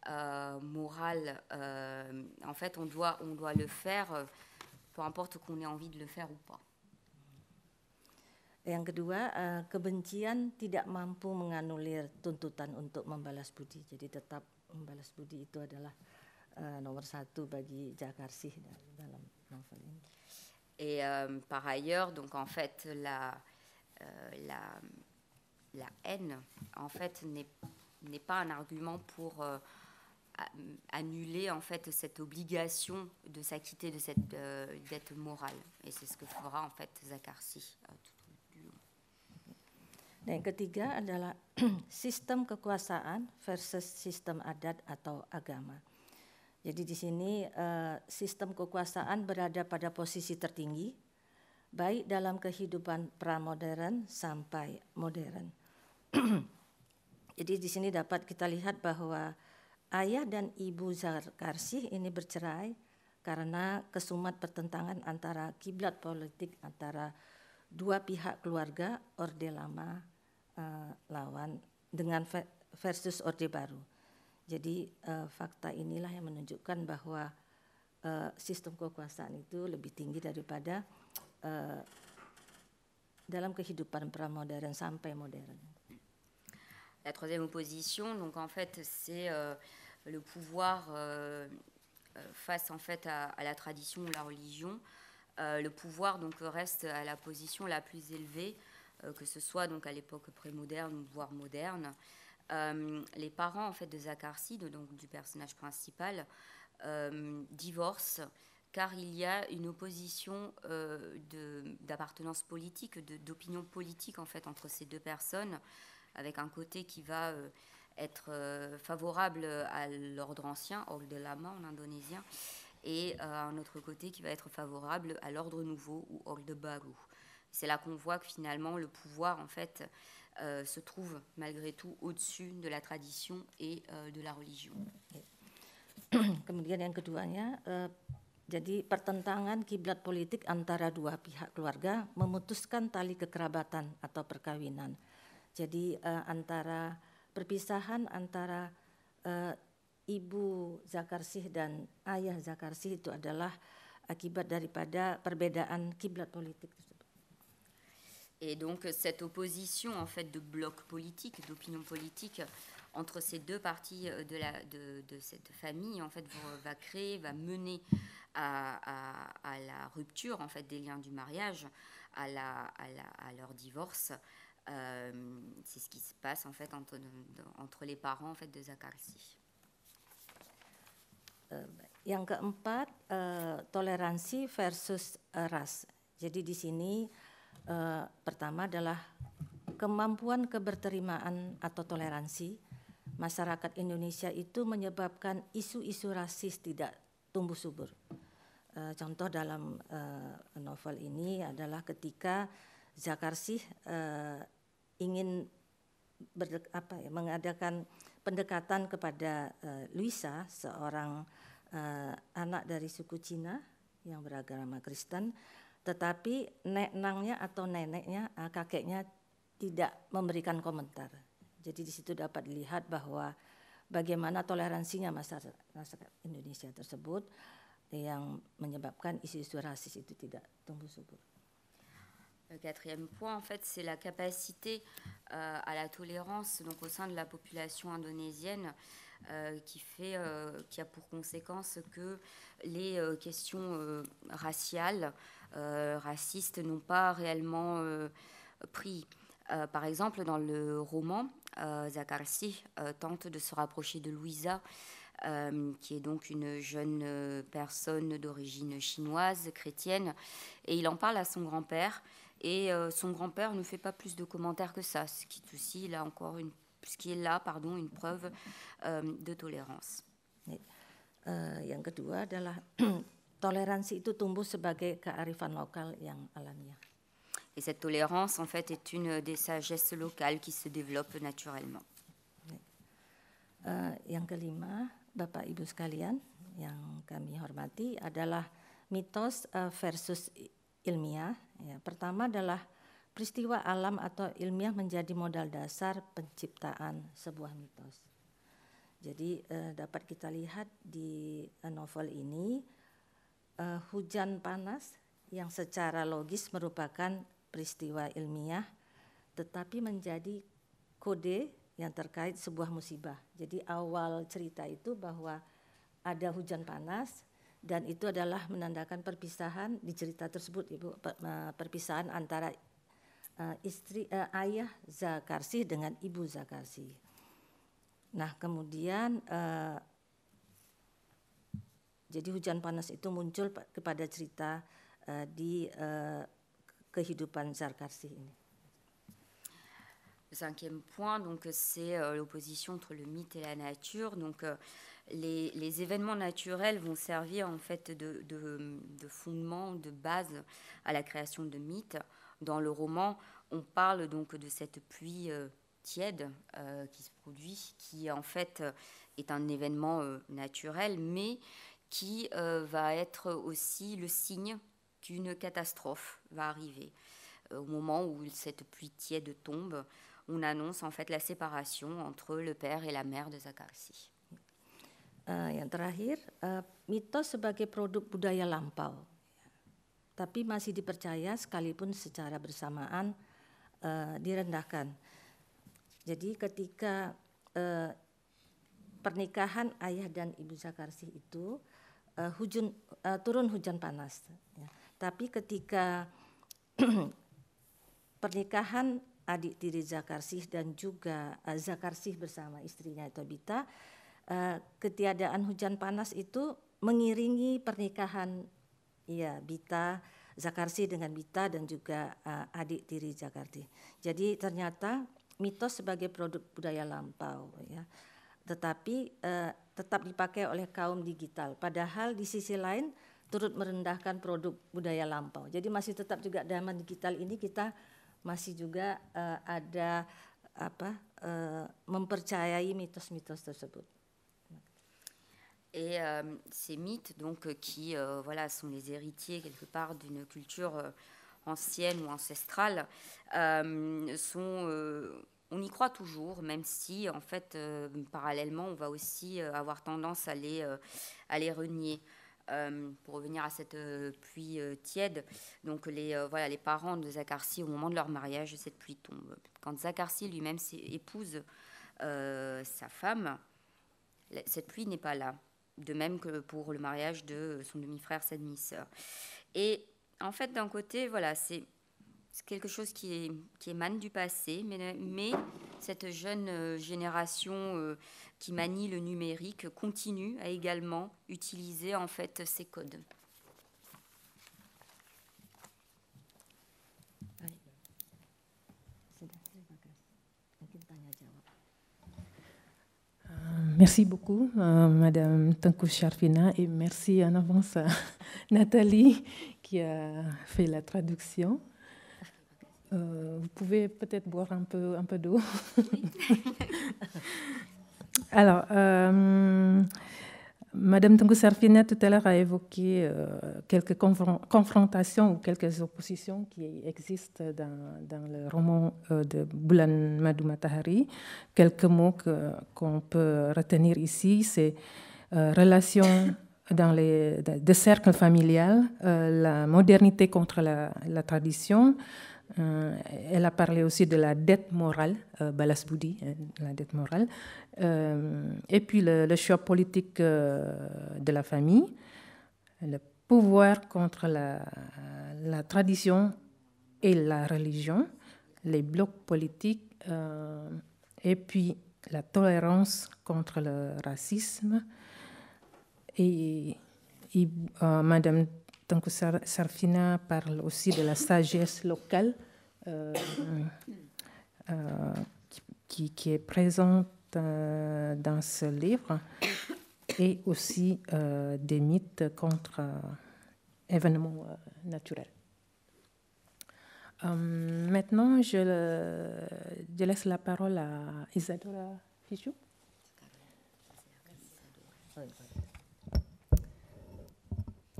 euh, morale. Euh, en fait, on doit, on doit le faire, euh, peu importe qu'on ait envie de le faire ou pas. Et euh, par ailleurs, donc en fait, la, euh, haine, en n'est pas un argument pour euh, annuler en cette obligation de s'acquitter de cette dette morale. Et c'est ce que fera en. Dan yang ketiga adalah sistem kekuasaan versus sistem adat atau agama. Jadi di sini uh, sistem kekuasaan berada pada posisi tertinggi, baik dalam kehidupan pramodern sampai modern. Jadi di sini dapat kita lihat bahwa ayah dan ibu Zakarsih ini bercerai karena kesumat pertentangan antara kiblat politik antara dua pihak keluarga Orde Lama uh, lawan dengan versus Orde Baru. Jadi uh, fakta inilah yang menunjukkan bahwa uh, sistem kekuasaan itu lebih tinggi daripada uh, dalam kehidupan pramodern sampai modern. La troisième opposition, donc en fait, c'est euh, le pouvoir euh, face en fait à, à, la tradition ou la religion. Euh, le pouvoir donc reste à la position la plus élevée, que ce soit donc à l'époque prémoderne voire moderne. Euh, les parents en fait de Zakarsi, donc du personnage principal, euh, divorcent car il y a une opposition euh, d'appartenance politique, d'opinion politique en fait entre ces deux personnes, avec un côté qui va euh, être euh, favorable à l'ordre ancien, ordre lama en indonésien, et euh, un autre côté qui va être favorable à l'ordre nouveau ou ordre baru. C'est là qu'on voit que finalement le pouvoir en fait euh, se trouve malgré tout au-dessus de la tradition et euh, de la religion. Kemudian yang keduanya, uh, jadi pertentangan kiblat politik antara dua pihak keluarga memutuskan tali kekerabatan atau perkawinan. Jadi uh, antara perpisahan antara uh, ibu Zakarsih dan ayah Zakarsih itu adalah akibat daripada perbedaan kiblat politik. Et donc cette opposition en fait de blocs politiques, d'opinions politiques entre ces deux parties euh, de, la, de, cette famille en fait va créer, va mener à, la rupture en fait des liens du mariage, à, la, à, leur divorce. Euh, c'est ce qui se passe en fait entre, les parents en fait de Zakarsi. Yang keempat uh, toleransi versus ras. Jadi di sini uh, pertama adalah kemampuan keberterimaan atau toleransi masyarakat Indonesia itu menyebabkan isu-isu rasis tidak tumbuh subur. Uh, contoh dalam uh, novel ini adalah ketika Zakarsih uh, ingin apa ya, mengadakan pendekatan kepada uh, Luisa, seorang uh, anak dari suku Cina yang beragama Kristen, tetapi nenangnya atau neneknya, uh, kakeknya tidak memberikan komentar. Jadi di situ dapat dilihat bahwa bagaimana toleransinya masyarakat, masyarakat Indonesia tersebut yang menyebabkan isu-isu rasis itu tidak tumbuh subur. Le quatrième point, en fait, c'est la capacité euh, à la tolérance donc, au sein de la population indonésienne euh, qui, fait, euh, qui a pour conséquence que les euh, questions euh, raciales, euh, racistes, n'ont pas réellement pris. par exemple, dans le roman, Zakarsi tente de se rapprocher de Louisa, qui est donc une jeune personne d'origine chinoise, chrétienne, et il en parle à son grand-père. Et euh, son grand-père ne fait pas plus de commentaires que ça, ce qui est aussi là encore une, est là, pardon, une preuve euh, de tolérance. Uh, yang kedua adalah toleransi itu tumbuh sebagai kearifan lokal yang alamiah. Et cette tolérance, en fait, est une des sagesses locales qui se développe naturellement. Uh, yang kelima, Bapak Ibu sekalian, yang kami hormati adalah mitos uh, versus ilmiah. Ya, pertama adalah peristiwa alam atau ilmiah menjadi modal dasar penciptaan sebuah mitos. Jadi eh, dapat kita lihat di eh, novel ini eh, hujan panas yang secara logis merupakan peristiwa ilmiah, tetapi menjadi kode yang terkait sebuah musibah. Jadi awal cerita itu bahwa ada hujan panas, dan itu adalah menandakan perpisahan di cerita tersebut ibu perpisahan antara uh, istri uh, ayah Zakarsi dengan ibu Zakarsi. Nah kemudian uh, jadi hujan panas itu muncul kepada cerita uh, di uh, kehidupan Zakarsi ini. Cinquième point, donc, c'est euh, l'opposition entre le mythe et la nature. Donc, euh, les, événements naturels vont servir en fait de, fondement, de base à la création de mythes. Dans le roman, on parle donc de cette pluie euh, tiède euh, qui se produit, qui en fait est un événement euh, naturel, mais qui va être aussi le signe qu'une catastrophe va arriver. au moment où cette pluie tiède tombe, on annonce en fait la séparation entre le père et la mère de Zakarsi. Uh, yang terakhir, mitos sebagai produk budaya lampau, tapi masih dipercaya sekalipun secara bersamaan uh, direndahkan. Jadi ketika uh, pernikahan ayah dan ibu Zakarsi itu uh, hujan, uh, turun hujan panas, ya. tapi ketika pernikahan adik tiri Zakarsih dan juga uh, Zakarsih bersama istrinya Tobita uh, ketiadaan hujan panas itu mengiringi pernikahan ya Bita Zakarsi dengan Bita dan juga uh, adik tiri Zakarti. Jadi ternyata mitos sebagai produk budaya lampau ya. Tetapi uh, tetap dipakai oleh kaum digital. Padahal di sisi lain turut merendahkan produk budaya lampau. Jadi masih tetap juga zaman digital ini kita masih juga uh, ada apa uh, mempercayai mitos-mitos tersebut. Et euh, ces mythes, donc, euh, qui euh, voilà, sont les héritiers quelque part d'une culture ancienne ou ancestrale, sont, on y croit toujours, même si, en fait, parallèlement, on va aussi avoir tendance à les, à les renier. pour revenir à cette pluie tiède, donc les, voilà, les parents de Zakarsi, au moment de leur mariage, cette pluie tombe. Quand Zakarsi lui-même épouse sa femme, cette pluie n'est pas là. De même que pour le mariage de son demi-frère, sa demi-sœur. Et en fait, d'un côté, voilà, c'est quelque chose qui, émane du passé, mais, mais cette jeune euh, génération euh, qui manie le numérique continue à également utiliser en fait ces codes. Merci beaucoup, euh, Madame Tankou Sharfina, et merci en avance à Nathalie qui a fait la traduction. Euh, vous pouvez peut-être boire un peu, un peu d'eau. Alors, euh, Madame Tungu Sarfina tout à l'heure a évoqué euh, quelques confrontations ou quelques oppositions qui existent dans, le roman euh, de Bulan Madhu Matahari. Quelques mots qu'on peut retenir ici, c'est euh, relation dans les de cercles familiales, la modernité contre la tradition, euh, elle a parlé aussi de la dette morale, euh, Balas Boudi, hein, la dette morale, euh, et puis le, choix politique de la famille, le pouvoir contre la, la, tradition et la religion, les blocs politiques, et puis la tolérance contre le racisme. Et, et Madame donc Sarfina parle aussi de la sagesse locale euh, euh, qui, est présente euh, dans ce livre et aussi des mythes contre événements naturels. maintenant, je, je, laisse la parole à Isadora Fichou.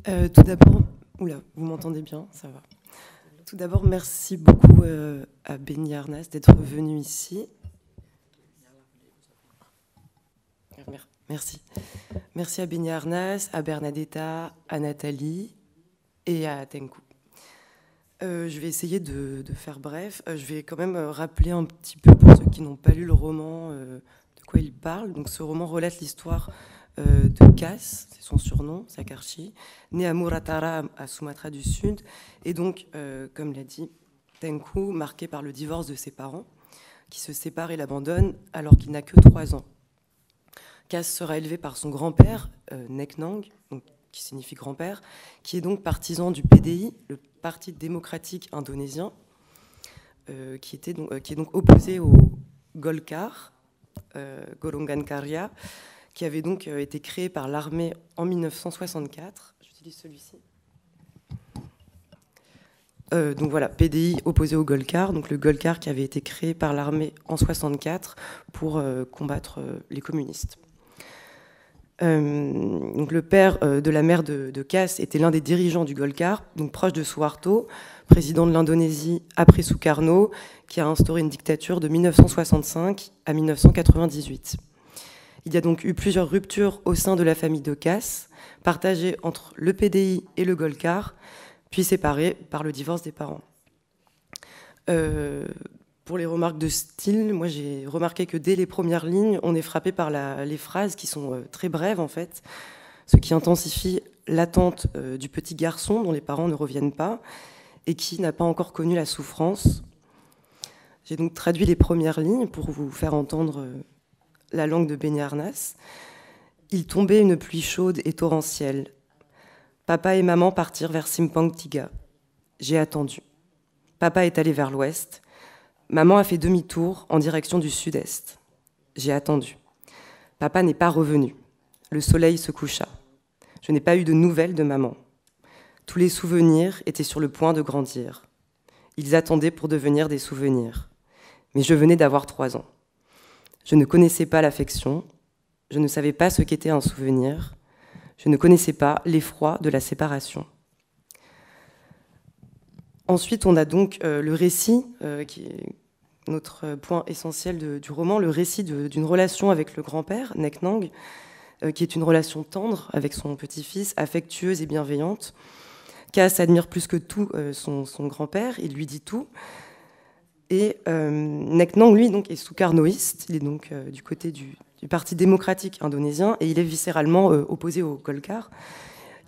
Euh, tout d'abord, oula, vous m'entendez bien, ça va. Tout d'abord, merci beaucoup euh, à Benny Arnas d'être venu ici. Merci. Merci à Benny Arnas, à Bernadetta, à Nathalie et à Tenku. Euh, je vais essayer de, faire bref. je vais quand même rappeler un petit peu pour ceux qui n'ont pas lu le roman de quoi il parle. Donc, ce roman relate l'histoire euh, de Kas, c'est son surnom, Sakarchi, né à Muratara, à Sumatra du Sud, et donc, euh, comme l'a dit Tenku, marqué par le divorce de ses parents, qui se séparent et l'abandonnent alors qu'il n'a que 3 ans. Kas sera élevé par son grand-père, euh, Neknang, qui signifie grand-père, qui est donc partisan du PDI, le Parti démocratique indonésien, donc, qui est donc opposé au Golkar, Karya, qui avait donc euh, été créé par l'armée en 1964. J'utilise celui-ci. Euh, donc voilà, PDI opposé au Golkar, donc le Golkar qui avait été créé par l'armée en 64 pour euh, combattre les communistes. le père de la mère de, Kass était l'un des dirigeants du Golkar, donc proche de Suharto, président de l'Indonésie après Sukarno, qui a instauré une dictature de 1965 à 1998. Il y a donc eu plusieurs ruptures au sein de la famille de Cass, partagées entre le PDI et le Golkar, puis séparées par le divorce des parents. Euh, pour les remarques de style, moi j'ai remarqué que dès les premières lignes, on est frappé par les phrases qui sont euh, très brèves en fait, ce qui intensifie l'attente euh, du petit garçon dont les parents ne reviennent pas et qui n'a pas encore connu la souffrance. J'ai donc traduit les premières lignes pour vous faire entendre la langue de Arnas. Il tombait une pluie chaude et torrentielle. Papa et maman partirent vers Simpang Tiga. J'ai attendu. Papa est allé vers l'ouest. Maman a fait demi-tour en direction du sud-est. J'ai attendu. Papa n'est pas revenu. Le soleil se coucha. Je n'ai pas eu de nouvelles de maman. Tous les souvenirs étaient sur le point de grandir. Ils attendaient pour devenir des souvenirs. Mais je venais d'avoir trois ans. Je ne connaissais pas l'affection, je ne savais pas ce qu'était un souvenir, je ne connaissais pas l'effroi de la séparation. Ensuite, on a donc euh, le récit, euh, qui notre point essentiel du roman, le récit d'une relation avec le grand-père, Nek Nang, euh, qui est une relation tendre avec son petit-fils, affectueuse et bienveillante. Cass admire plus que tout euh, son, grand-père, il lui dit tout. Et euh, Nek Nang, lui, donc, est soukarnoïste, il est donc du côté du, Parti démocratique indonésien et il est viscéralement opposé au Golkar.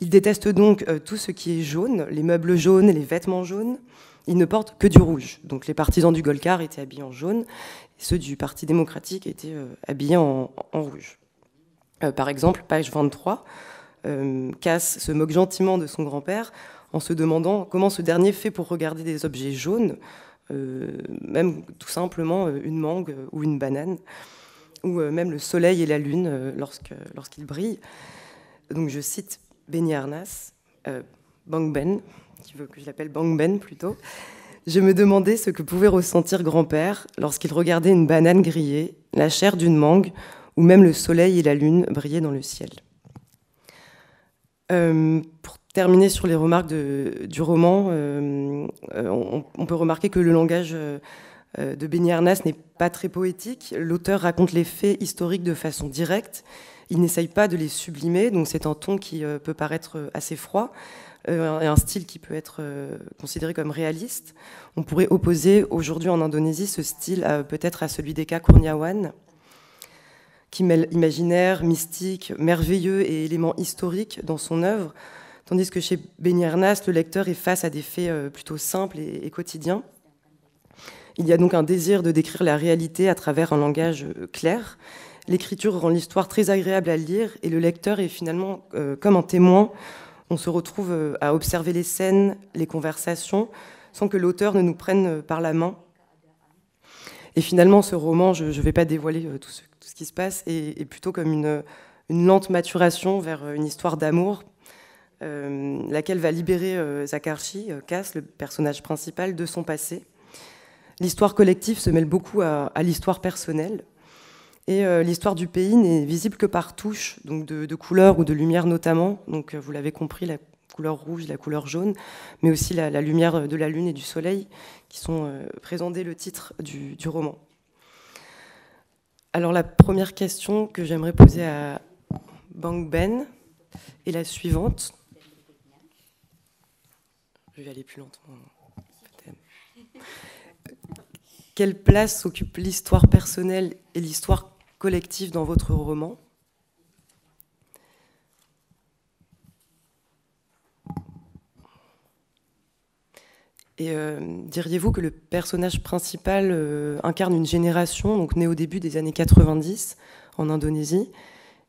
Il déteste donc tout ce qui est jaune, les meubles jaunes, les vêtements jaunes. Il ne porte que du rouge. Donc les partisans du Golkar étaient habillés en jaune, et ceux du Parti démocratique étaient euh, habillés en, rouge. Euh, par exemple, page 23, euh, se moque gentiment de son grand-père en se demandant comment ce dernier fait pour regarder des objets jaunes, même tout simplement une mangue ou une banane, ou même le soleil et la lune lorsqu'ils brillent. Donc je cite Benny Arnas, Bang Ben, qui veut que je l'appelle Bang Ben plutôt, je me demandais ce que pouvait ressentir grand-père lorsqu'il regardait une banane grillée, la chair d'une mangue, ou même le soleil et la lune briller dans le ciel. Euh, terminer sur les remarques du roman, euh, on, peut remarquer que le langage euh, de Benny Arnas n'est pas très poétique. L'auteur raconte les faits historiques de façon directe. Il n'essaye pas de les sublimer, donc c'est un ton qui peut paraître assez froid. Euh, et un style qui peut être euh, considéré comme réaliste. On pourrait opposer aujourd'hui en Indonésie ce style peut-être à celui d'Eka Kurniawan, qui mêle imaginaire, mystique, merveilleux et éléments historiques dans son œuvre, tandis que chez Benny Ernast, le lecteur est face à des faits euh, plutôt simples et, quotidiens. Il y a donc un désir de décrire la réalité à travers un langage clair. L'écriture rend l'histoire très agréable à lire et le lecteur est finalement comme un témoin on se retrouve euh, à observer les scènes, les conversations, sans que l'auteur ne nous prenne euh, par la main. Et finalement, ce roman, je ne vais pas dévoiler euh, tout ce, qui se passe, est, plutôt comme une, lente maturation vers une histoire d'amour, laquelle va libérer Zakarchi, Cass, le personnage principal, de son passé. L'histoire collective se mêle beaucoup à l'histoire personnelle. Et euh, l'histoire du pays n'est visible que par touches, donc de, de couleurs ou de lumière notamment. Donc euh, vous l'avez compris, la couleur rouge, la couleur jaune, mais aussi la, lumière de la lune et du soleil qui sont euh, présents dès le titre du, roman. Alors la première question que j'aimerais poser à Bang Ben est la suivante. Je vais aller plus lentement. Quelle place occupe l'histoire personnelle et l'histoire collectif dans votre roman? Et euh, diriez-vous que le personnage principal euh, incarne une génération, donc née au début des années 90 en Indonésie,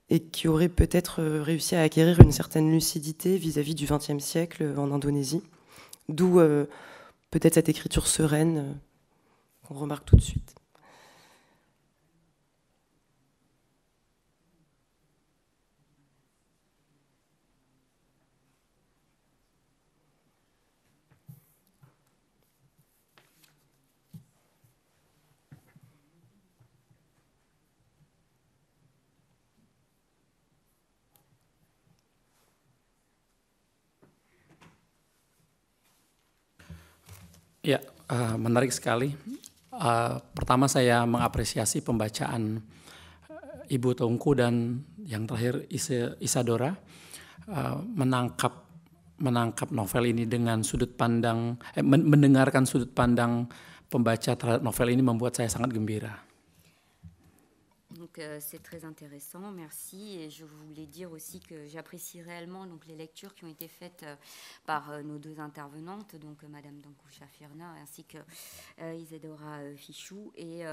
et qui aurait peut-être euh, réussi à acquérir une certaine lucidité vis-à-vis du XXe siècle en Indonésie? D'où peut-être cette écriture sereine qu'on remarque tout de suite. Ya, uh, menarik sekali. Uh, pertama saya mengapresiasi pembacaan uh, Ibu Tungku dan yang terakhir Isa, Isadora uh, menangkap menangkap novel ini dengan sudut pandang eh, mendengarkan sudut pandang pembaca terhadap novel ini membuat saya sangat gembira. Euh, c'est très intéressant, merci. Et je voulais dire aussi que j'apprécie réellement donc, les lectures qui ont été faites euh, par euh, nos deux intervenantes, donc Madame Dankoucha Firna ainsi que Isadora Fichou, et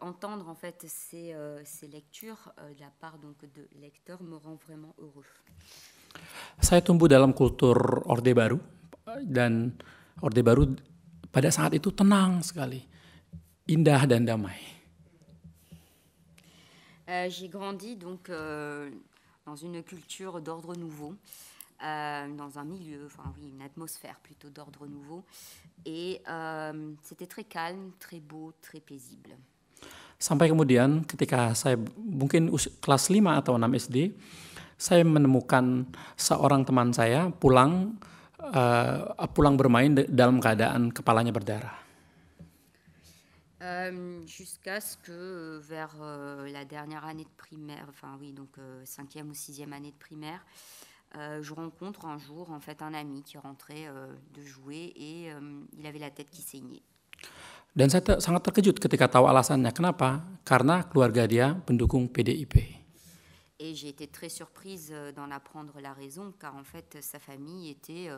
entendre en fait ces, ces lectures de la part donc, de lecteurs me rend vraiment heureux. Saya tumbuh dalam kultur Orde Baru dan Orde Baru pada saat itu tenang sekali, indah dan damai. Euh, j'ai grandi donc euh, dans une culture d'ordre nouveau, euh, dans un milieu, enfin oui, une atmosphère plutôt d'ordre nouveau, et c'était très calme, très beau, très paisible. Sampai kemudian ketika saya mungkin kelas 5 atau 6 SD, saya menemukan seorang teman saya pulang uh, pulang bermain dalam keadaan kepalanya berdarah. Euh, jusqu'à ce que euh, vers euh, la dernière année de primaire, enfin oui, donc cinquième ou sixième année de primaire, je rencontre un jour en fait un ami qui rentrait de jouer et il avait la tête qui saignait. Dan saya ter sangat terkejut ketika tahu alasannya. Kenapa? Karena keluarga dia pendukung PDIP. Et j'ai été très surprise d'en apprendre la raison, car en fait sa famille était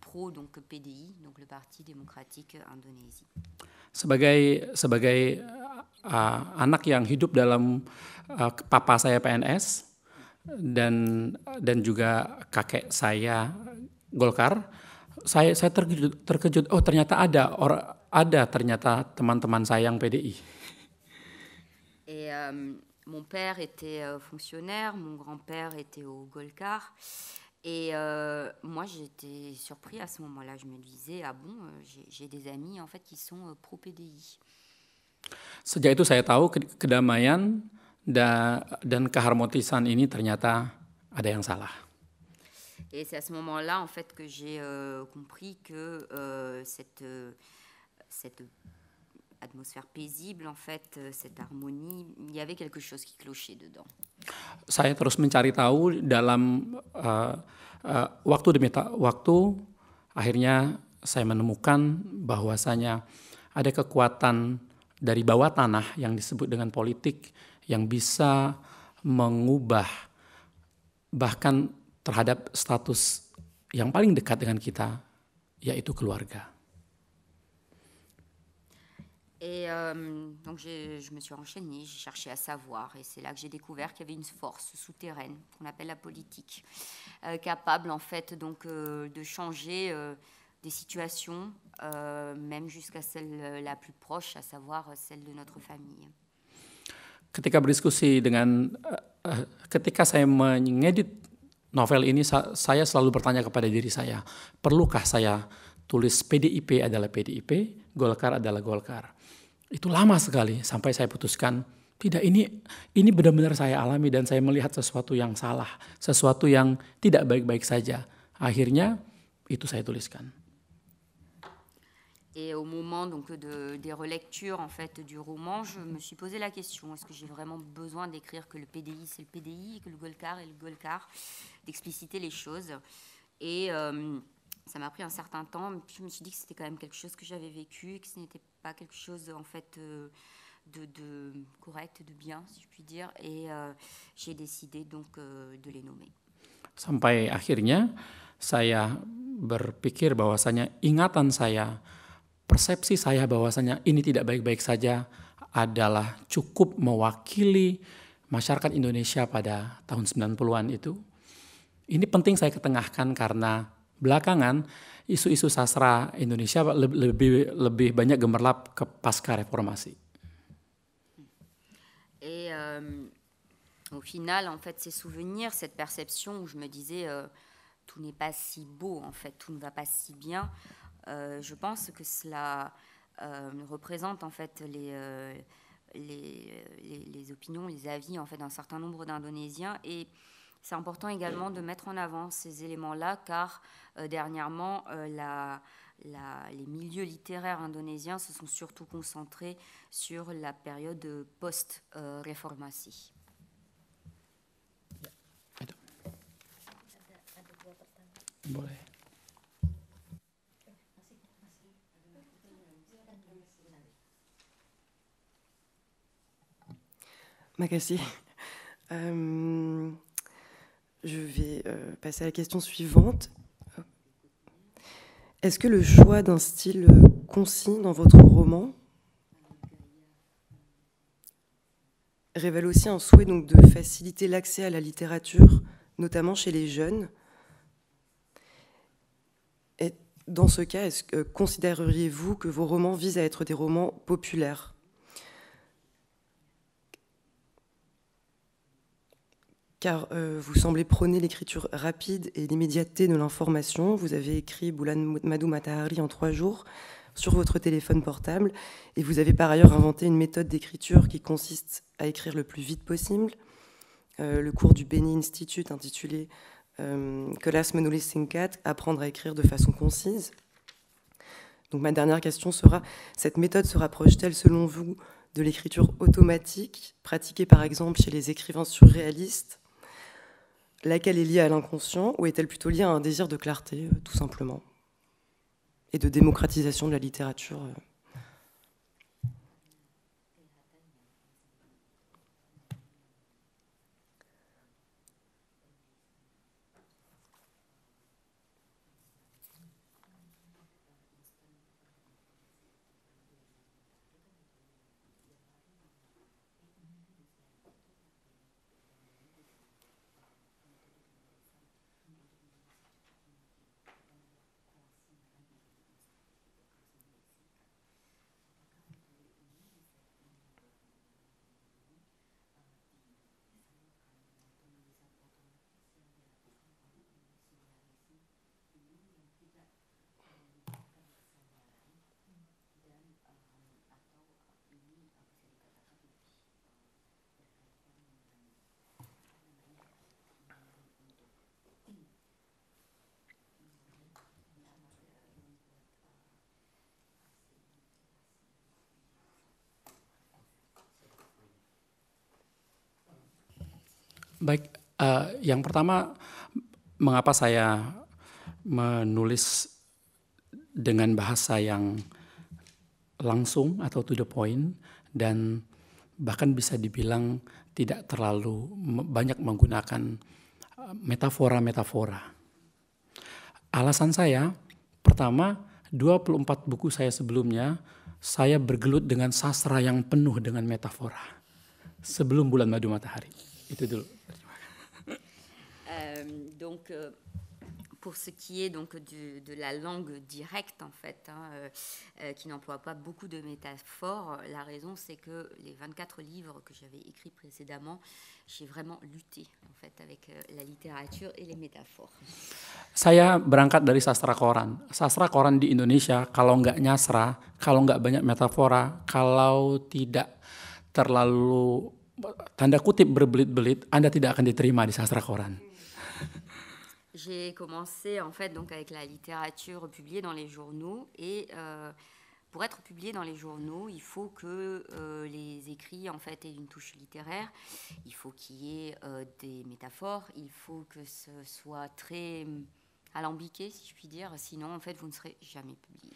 pro donc PDI, donc le Parti démocratique Indonésie. Sebagai sebagai uh, anak yang hidup dalam uh, papa saya PNS dan dan juga kakek saya Golkar, saya saya terkejut, terkejut oh ternyata ada or, ada ternyata teman-teman saya yang PDI. Et um, mon père était euh, fonctionnaire, mon grand-père était au Golkar. Et euh, moi, j'étais surpris à ce moment-là. Je me disais, ah bon, euh, j'ai des amis en fait qui sont euh, pro PDI. Sejak itu saya tahu kedamaian dan keharmonisan ini ternyata ada yang salah. Et c'est à ce moment-là en fait que j'ai euh, compris que euh, cette euh, cette atmosphère paisible en fait, cette harmonie, il y avait quelque chose qui clochait dedans. Saya terus mencari tahu dalam uh, uh, waktu demi waktu, akhirnya saya menemukan bahwasanya ada kekuatan dari bawah tanah yang disebut dengan politik yang bisa mengubah bahkan terhadap status yang paling dekat dengan kita, yaitu keluarga. Et euh, donc je me suis renseignée, j'ai cherché à savoir, et c'est là que j'ai découvert qu'il y avait une force souterraine qu'on appelle la politique, euh, capable en fait donc euh, de changer euh, des situations, euh, même jusqu'à celle la plus proche, à savoir celle de notre famille. Ketika berdiskusi dengan, uh, ketika saya mengedit novel ini, saya selalu bertanya kepada diri saya, perlukah saya tulis PDIP adalah PDIP, Golkar adalah Golkar? Itu lama sekali sampai saya putuskan tidak ini ini benar-benar saya alami dan saya melihat sesuatu yang salah, sesuatu yang tidak baik-baik saja. Akhirnya itu saya tuliskan. Et au moment donc de, des relectures en fait du roman, je me suis posé la question est-ce que j'ai vraiment besoin d'écrire que le PDI c'est le PDI, que le Golkar est le Golkar, d'expliciter les choses. Et euh, ça m'a pris un certain temps, mais puis je me suis dit que c'était quand même quelque chose que j'avais vécu, que ce n'était pas quelque chose en fait euh, de, de, correct, de bien, si je puis dire, et euh, j'ai décidé donc euh, de les nommer. Sampai akhirnya saya berpikir bahwasanya ingatan saya, persepsi saya bahwasanya ini tidak baik-baik saja adalah cukup mewakili masyarakat Indonesia pada tahun 90-an itu. Ini penting saya ketengahkan karena Et au final, en fait, ces souvenirs, cette perception où je me disais euh, tout n'est pas si beau, en fait, tout ne va pas si bien, euh, je pense que cela euh, représente en fait les, les, les, les, opinions, les avis en fait d'un certain nombre d'Indonésiens. Et c'est important également de mettre en avant ces éléments-là, car euh, dernièrement, euh, les milieux littéraires indonésiens se sont surtout concentrés sur la période post-réformation. Boleh. Je vais euh, passer à la question suivante. Est-ce que le choix d'un style euh, concis dans votre roman révèle aussi un souhait de faciliter l'accès à la littérature, notamment chez les jeunes? Et dans ce cas, que considéreriez-vous que vos romans visent à être des romans populaires? Car euh, vous semblez prôner l'écriture rapide et l'immédiateté de l'information. Vous avez écrit Boulan Madou Matahari en trois jours sur votre téléphone portable et vous avez par ailleurs inventé une méthode d'écriture qui consiste à écrire le plus vite possible. Euh, le cours du Beni Institute intitulé euh, Menulis Singkat, apprendre à écrire de façon concise. Donc ma dernière question sera, cette méthode se rapproche-t-elle selon vous de l'écriture automatique, pratiquée par exemple chez les écrivains surréalistes, laquelle est liée à l'inconscient, ou est-elle plutôt liée à un désir de clarté, euh, tout simplement, et de démocratisation de la littérature Baik, uh, yang pertama mengapa saya menulis dengan bahasa yang langsung atau to the point dan bahkan bisa dibilang tidak terlalu banyak menggunakan metafora-metafora. Alasan saya, pertama, 24 buku saya sebelumnya, saya bergelut dengan sastra yang penuh dengan metafora. Sebelum bulan madu matahari. Itu dulu. Donc, euh, pour ce qui est donc de la langue directe en fait, hein, euh, euh, qui n'emploie pas beaucoup de métaphores, la raison c'est que les 24 livres que j'avais écrits précédemment, j'ai vraiment lutté en fait avec la littérature et les métaphores. Saya berangkat dari sastra koran. Sastra koran di Indonesia kalau nggak nyasra, kalau nggak banyak metafora, kalau tidak terlalu tanda kutip berbelit-belit, Anda tidak akan diterima di sastra koran. J'ai commencé en fait donc avec la littérature publiée dans les journaux et euh, pour être publié dans les journaux, il faut que euh, les écrits en fait aient une touche littéraire, il faut qu'il y ait euh, des métaphores, il faut que ce soit très hum, alambiqué si je puis dire, sinon en fait vous ne serez jamais publié.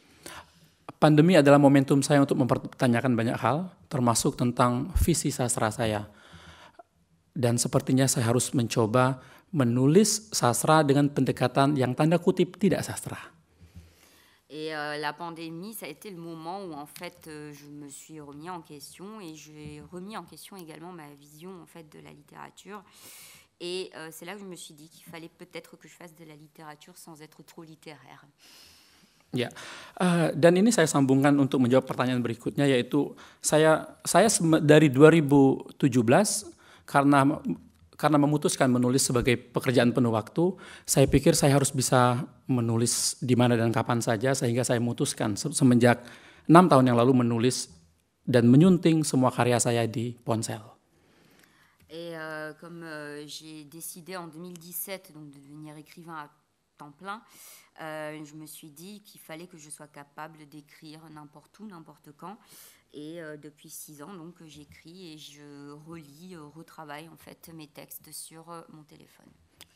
Pandemi adalah momentum saya untuk mempertanyakan banyak hal, termasuk tentang visi sastra saya. Dan sepertinya saya harus mencoba menulis sastra dengan pendekatan yang tanda kutip tidak sastra. Et euh, la pandémie, ça a été le moment où en fait euh, je me suis remis en question et j'ai remis en question également ma vision en fait de la littérature. Et euh, c'est là que je me suis dit qu'il fallait peut-être que je fasse de la littérature sans être trop littéraire. Ya, uh, dan ini saya sambungkan untuk menjawab pertanyaan berikutnya yaitu saya saya dari 2017 karena karena memutuskan menulis sebagai pekerjaan penuh waktu, saya pikir saya harus bisa menulis di mana dan kapan saja sehingga saya memutuskan semenjak enam tahun yang lalu menulis dan menyunting semua karya saya di ponsel. Et euh, comme euh, j'ai décidé en 2017 donc de devenir écrivain à temps plein, euh, je me suis dit qu'il fallait que je sois capable d'écrire n'importe où, n'importe quand. Et euh, depuis six ans, donc, j'écris et je relis, euh, retravaille en fait mes textes sur euh, mon téléphone.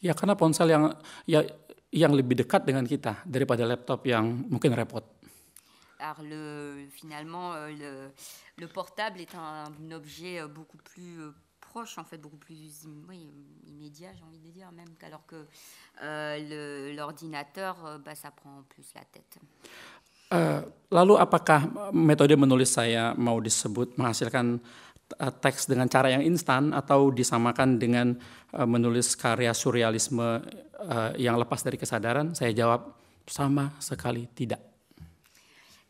Ya karena ponsel yang ya yang lebih dekat dengan kita daripada laptop yang mungkin repot. Alors le, finalement, euh, le, le, portable est un, un, objet euh, beaucoup plus euh, proche, en fait, beaucoup plus oui, immédiat, j'ai envie de dire, même qu'alors que l'ordinateur, bah, ça prend plus la tête. Uh, lalu apakah metode menulis saya mau disebut menghasilkan uh, teks dengan cara yang instan atau disamakan dengan uh, menulis karya surrealisme uh, yang lepas dari kesadaran? Saya jawab sama sekali tidak.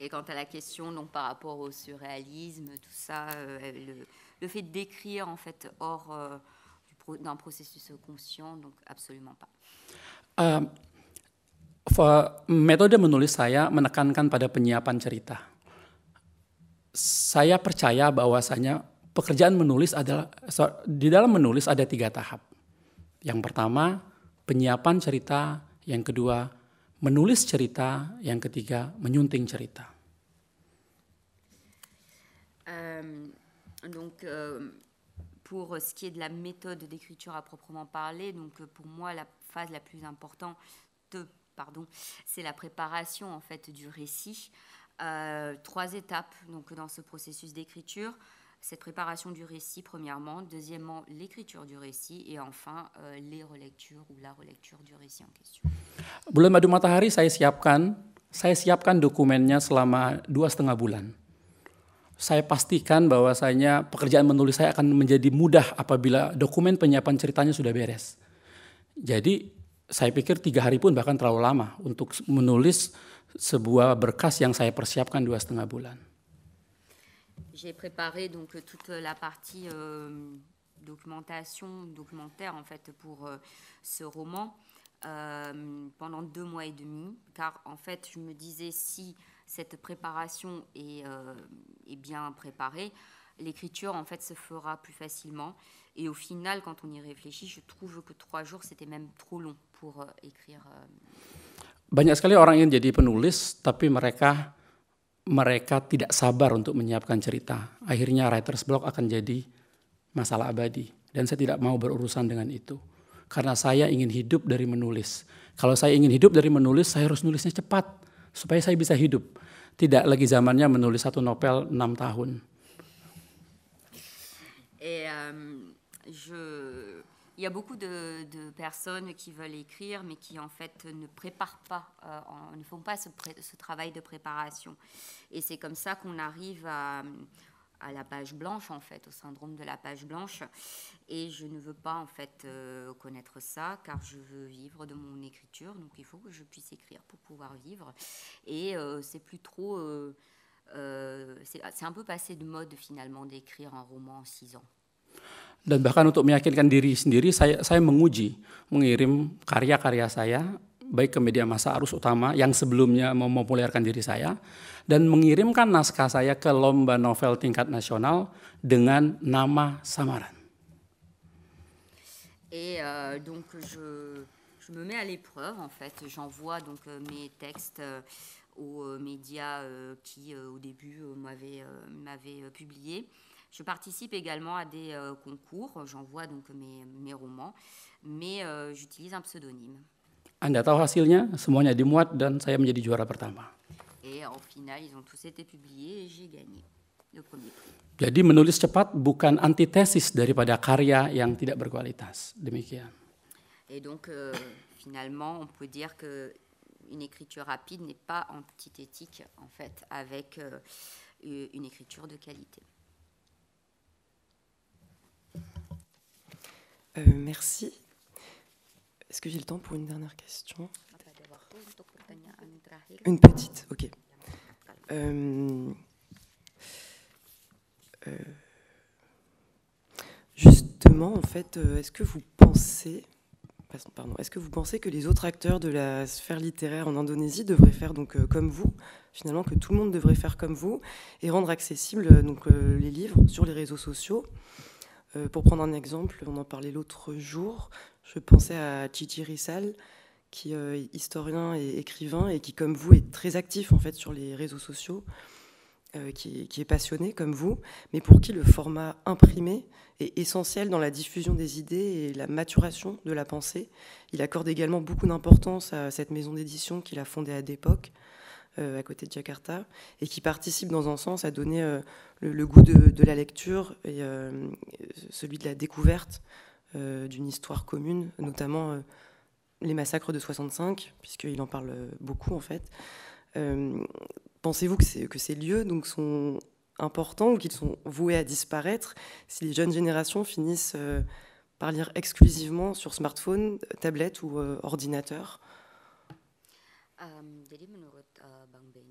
Et quant à la question donc par rapport au surréalisme, tout ça, euh, le, le, fait d'écrire en fait hors euh, d'un processus conscient, donc absolument pas. Uh, metode menulis saya menekankan pada penyiapan cerita. Saya percaya bahwasanya pekerjaan menulis adalah di dalam menulis ada tiga tahap. Yang pertama penyiapan cerita, yang kedua menulis cerita, yang ketiga menyunting cerita. Euh, donc, euh, pour ce qui est de la méthode d'écriture à proprement parler, donc pour moi la phase la plus importante, pardon, c'est la préparation en fait du récit. Euh, trois étapes donc dans ce processus d'écriture cette préparation du récit premièrement, deuxièmement l'écriture du récit et enfin euh, les relectures ou la relecture du récit en question. Bulan Madu Matahari saya siapkan, saya siapkan dokumennya selama dua setengah bulan. Saya pastikan bahwasanya pekerjaan menulis saya akan menjadi mudah apabila dokumen penyiapan ceritanya sudah beres. Jadi J'ai préparé donc toute la partie euh, documentation, documentaire en fait pour euh, ce roman euh, pendant deux mois et demi, car en fait je me disais si cette préparation est, euh, est bien préparée, l'écriture en fait se fera plus facilement. Et au final, quand on y réfléchit, je trouve que trois jours c'était même trop long pour euh, écrire. Euh. Banyak sekali orang ingin jadi penulis, tapi mereka mereka tidak sabar untuk menyiapkan cerita. Akhirnya writer's block akan jadi masalah abadi. Dan saya tidak mau berurusan dengan itu. Karena saya ingin hidup dari menulis. Kalau saya ingin hidup dari menulis, saya harus nulisnya cepat. Supaya saya bisa hidup. Tidak lagi zamannya menulis satu novel enam tahun. Et euh, je il y a beaucoup de, personnes qui veulent écrire, mais qui en fait ne préparent pas, euh, ne font pas ce, travail de préparation. Et c'est comme ça qu'on arrive à, la page blanche, en fait, au syndrome de la page blanche. Et je ne veux pas, en fait, euh, connaître ça, car je veux vivre de mon écriture. Donc il faut que je puisse écrire pour pouvoir vivre. Et euh, c'est plus trop. c'est un peu passé de mode, finalement, d'écrire un roman en six ans. Dan bahkan untuk meyakinkan diri sendiri, saya, saya menguji, mengirim karya-karya saya, baik ke media massa arus utama yang sebelumnya mempopulerkan diri saya, dan mengirimkan naskah saya ke lomba novel tingkat nasional dengan nama samaran. Et euh, donc je, je me mets à l'épreuve en fait, j'envoie donc euh, mes textes euh, aux euh, médias qui au début m'avaient publié. Je participe également à des euh, concours, j'envoie donc mes, mes, romans, mais euh, j'utilise un pseudonyme. Anda tahu hasilnya, semuanya dimuat dan saya menjadi juara pertama. Et au final, ils ont tous été publiés et j'ai gagné le premier prix. Jadi menulis cepat bukan antitesis daripada karya yang tidak berkualitas. Demikian. Et donc euh, finalement, on peut dire que une écriture rapide n'est pas antithétique en fait avec euh, une écriture de qualité. Euh, merci. Est-ce que j'ai le temps pour une dernière question? Une petite, ok. Euh, euh, justement, en fait, est-ce que vous pensez, que vous pensez que les autres acteurs de la sphère littéraire en Indonésie devraient faire donc comme vous, finalement, que tout le monde devrait faire comme vous et rendre accessibles donc les livres sur les réseaux sociaux? Euh, pour prendre un exemple, on en parlait l'autre jour, je pensais à Chichi Rissal, qui euh, est historien et écrivain et qui, comme vous, est très actif en fait sur les réseaux sociaux, euh, qui, est passionné comme vous, mais pour qui le format imprimé est essentiel dans la diffusion des idées et la maturation de la pensée. Il accorde également beaucoup d'importance à cette maison d'édition qu'il a fondée à d'époque, euh, à côté de Jakarta, et qui participe dans un sens à donner euh, le, goût de, la lecture et euh, celui de la découverte d'une histoire commune, notamment les massacres de 65, puisqu'il en parle beaucoup en fait. Pensez-vous que, ces lieux donc, sont importants ou qu'ils sont voués à disparaître si les jeunes générations finissent par lire exclusivement sur smartphone, tablette ou ordinateur? Um, jadi menurut, uh, Bang Ben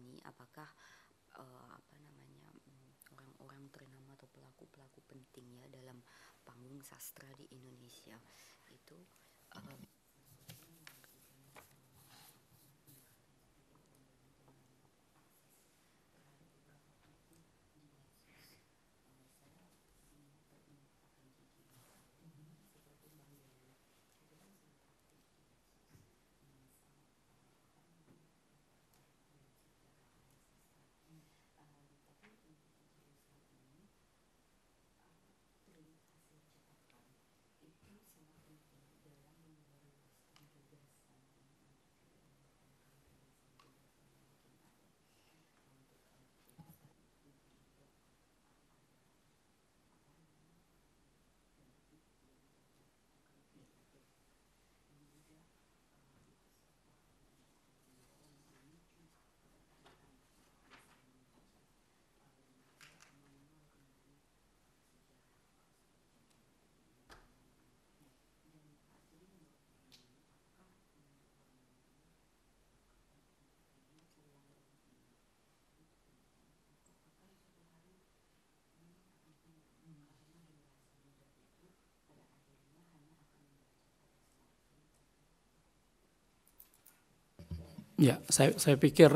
Ya, saya, saya pikir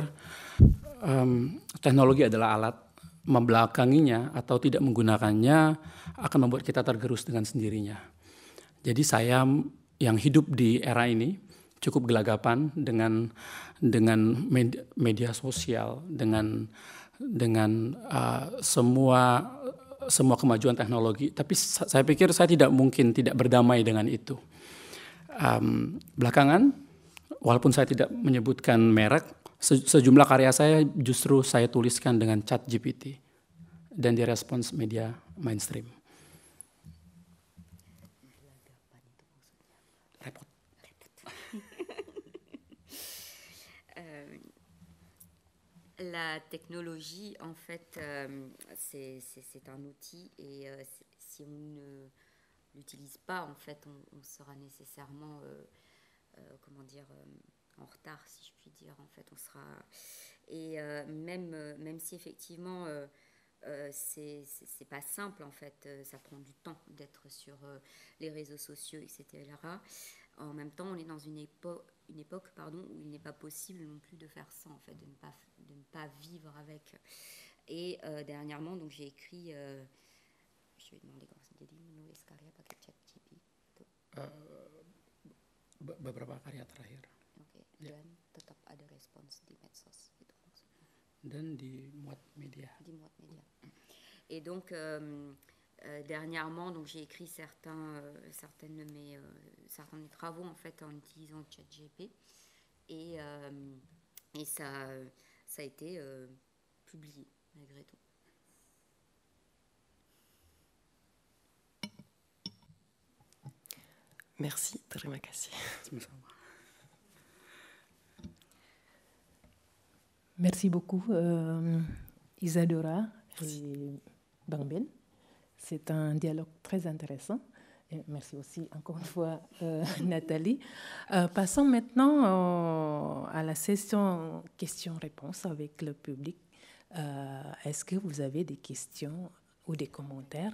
um, teknologi adalah alat membelakanginya atau tidak menggunakannya akan membuat kita tergerus dengan sendirinya. Jadi saya yang hidup di era ini cukup gelagapan dengan dengan media, sosial, dengan dengan uh, semua semua kemajuan teknologi. Tapi saya pikir saya tidak mungkin tidak berdamai dengan itu. Um, belakangan, walaupun saya tidak menyebutkan merek, sejumlah karya saya justru saya tuliskan dengan chat GPT dan direspons media mainstream. Euh, la technologie, en fait, euh, c'est un outil et euh, si on ne l'utilise pas, en fait, on, on sera nécessairement, euh, comment dire, euh, en retard, si je puis dire. En fait, on sera et même même si effectivement euh, c'est pas simple en fait, ça prend du temps d'être sur les réseaux sociaux, etc. En même temps, on est dans une époque, une époque pardon, où il n'est pas possible non plus de faire ça, en fait, de ne pas, de ne pas vivre avec. Et euh, dernièrement, donc j'ai écrit, euh, je vais demander comment ça dit, menulis karya pakai chat GPT. Beberapa karya terakhir. Okay. Dan tetap ada respons di medsos gitu maksudnya? Dan di muat media. Di muat media. Et donc euh, euh, dernièrement, donc j'ai écrit certains, euh, certaines de mes, certains de mes travaux en fait en utilisant ChatGPT et, et ça, ça a été publié malgré tout. Merci, terima kasih. Merci beaucoup, euh, Isadora et Bangben. C'est un dialogue très intéressant. Et merci aussi encore une fois euh, Nathalie. Euh, passons maintenant à la session questions-réponses avec le public. Est-ce que vous avez des questions ou des commentaires?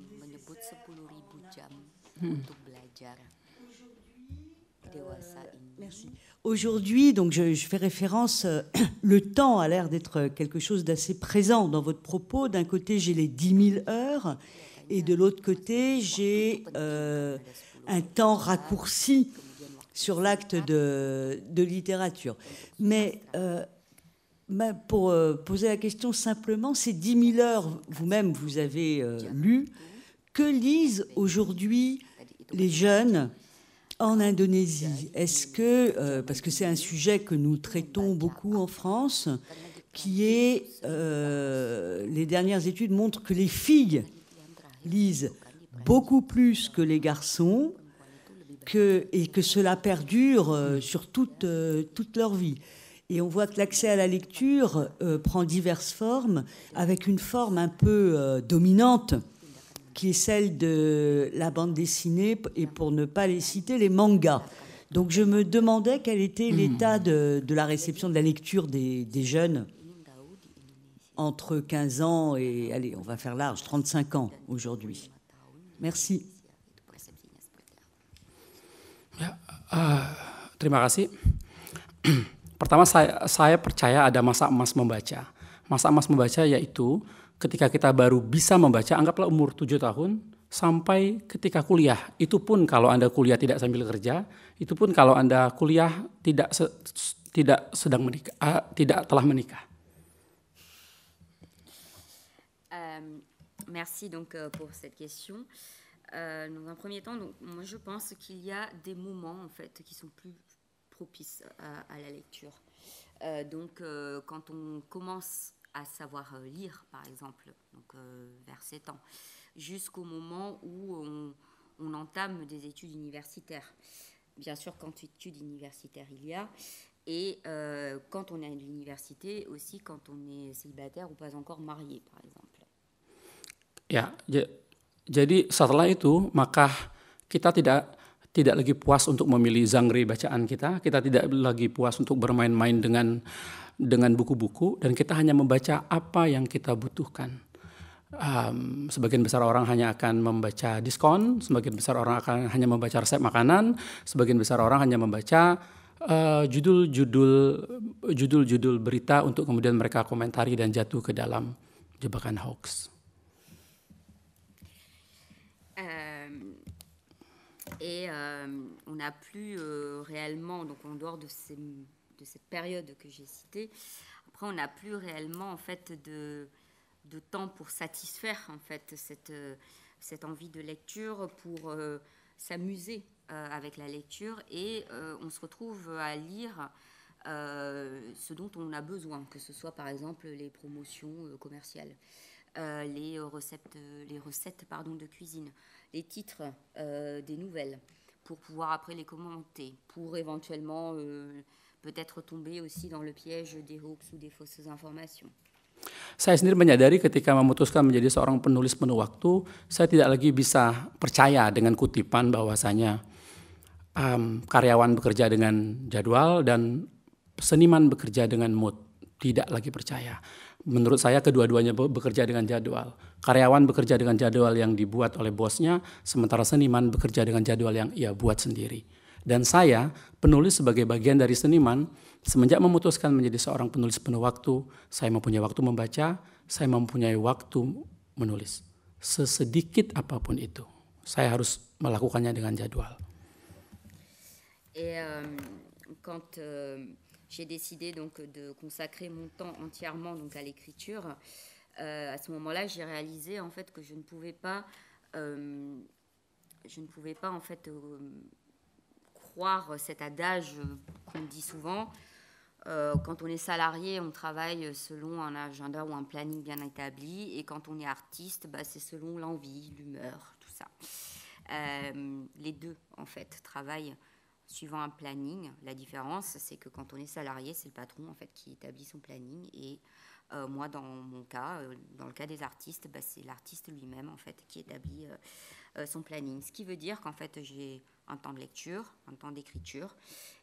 menyebut 10.000 jam untuk belajar dewasa ini. Merci. Aujourd'hui, donc je, fais référence, euh, le temps a l'air d'être quelque chose d'assez présent dans votre propos. D'un côté, j'ai les 10 000 heures et de l'autre côté, j'ai euh, un temps raccourci sur l'acte de, littérature. Mais euh, pour poser la question simplement, ces 10 000 heures, vous-même, vous avez lu, que lisent aujourd'hui les jeunes en Indonésie, est-ce que, euh, parce que c'est un sujet que nous traitons beaucoup en France, qui est, euh, les dernières études montrent que les filles lisent beaucoup plus que les garçons, que, et que cela perdure euh, sur toute, toute leur vie. Et on voit que l'accès à la lecture prend diverses formes, avec une forme un peu dominante qui est celle de la bande dessinée et pour ne pas les citer, les mangas. Donc je me demandais quel était l'état de, la réception de la lecture des, jeunes entre 15 ans et, allez, on va faire large, 35 ans aujourd'hui. Merci. Uh, terima kasih. Pertama saya, saya percaya ada masa emas membaca. Masa emas membaca yaitu ketika kita baru bisa membaca, anggaplah umur 7 tahun, sampai ketika kuliah. Itu pun kalau Anda kuliah tidak sambil kerja, itu pun kalau Anda kuliah tidak se, tidak sedang menikah, uh, tidak telah menikah. Euh, merci donc euh, pour cette question. Euh, dans un premier temps, donc, moi je pense qu'il y a des moments en fait qui sont plus propices à, à la lecture. Euh, donc euh, quand on commence à savoir euh, lire, par exemple, donc euh, vers 7 ans, jusqu'au moment où on, entame des études universitaires. bien sûr, quand études universitaires il y a, et euh, quand on est à l'université aussi, quand on est célibataire ou pas encore marié, par exemple. Ya, jadi setelah itu maka kita tidak tidak lagi puas untuk memilih zangri bacaan kita, kita tidak lagi puas untuk bermain-main dengan dengan buku-buku dan kita hanya membaca apa yang kita butuhkan. Um, sebagian besar orang hanya akan membaca diskon, sebagian besar orang akan hanya membaca resep makanan, sebagian besar orang hanya membaca uh, judul-judul uh, judul-judul berita untuk kemudian mereka komentari dan jatuh ke dalam jebakan hoax. Et euh, on n'a plus euh, réellement, donc en dehors de, ces, de cette période que j'ai citée, après on n'a plus réellement en fait de de temps pour satisfaire en fait cette, euh, cette envie de lecture, pour euh, s'amuser euh, avec la lecture et on se retrouve à lire ce dont on a besoin, que ce soit par exemple les promotions commerciales, les recettes, les recettes pardon, de cuisine, les titres des nouvelles, pour pouvoir après les commenter, pour éventuellement peut-être tomber aussi dans le piège des hoax ou des fausses informations. Saya sendiri menyadari ketika memutuskan menjadi seorang penulis penuh waktu, saya tidak lagi bisa percaya dengan kutipan bahwasanya um, karyawan bekerja dengan jadwal dan seniman bekerja dengan mood. Tidak lagi percaya. Menurut saya kedua-duanya bekerja dengan jadwal. Karyawan bekerja dengan jadwal yang dibuat oleh bosnya, sementara seniman bekerja dengan jadwal yang ia buat sendiri. Dan saya, penulis sebagai bagian dari seniman, Semenjak memutuskan menjadi seorang penulis penuh waktu, saya mempunyai waktu membaca, saya mempunyai waktu menulis. Sesedikit apa pun itu, saya harus melakukannya dengan jadwal. Et euh, quand euh, j'ai décidé donc de consacrer mon temps entièrement donc à l'écriture, euh, à ce moment-là, j'ai réalisé en fait que je ne pouvais pas, euh, je ne pouvais pas en fait euh, croire cet adage qu'on dit souvent euh, quand on est salarié, on travaille selon un agenda ou un planning bien établi. Et quand on est artiste, bah, c'est selon l'envie, l'humeur, tout ça. Euh, les deux, en fait, travaillent suivant un planning. La différence, c'est que quand on est salarié, c'est le patron, en fait, qui établit son planning. Et euh, moi, dans mon cas, dans le cas des artistes, bah, c'est l'artiste lui-même, en fait, qui établit son planning. Ce qui veut dire qu'en fait, j'ai un temps de lecture, un temps d'écriture.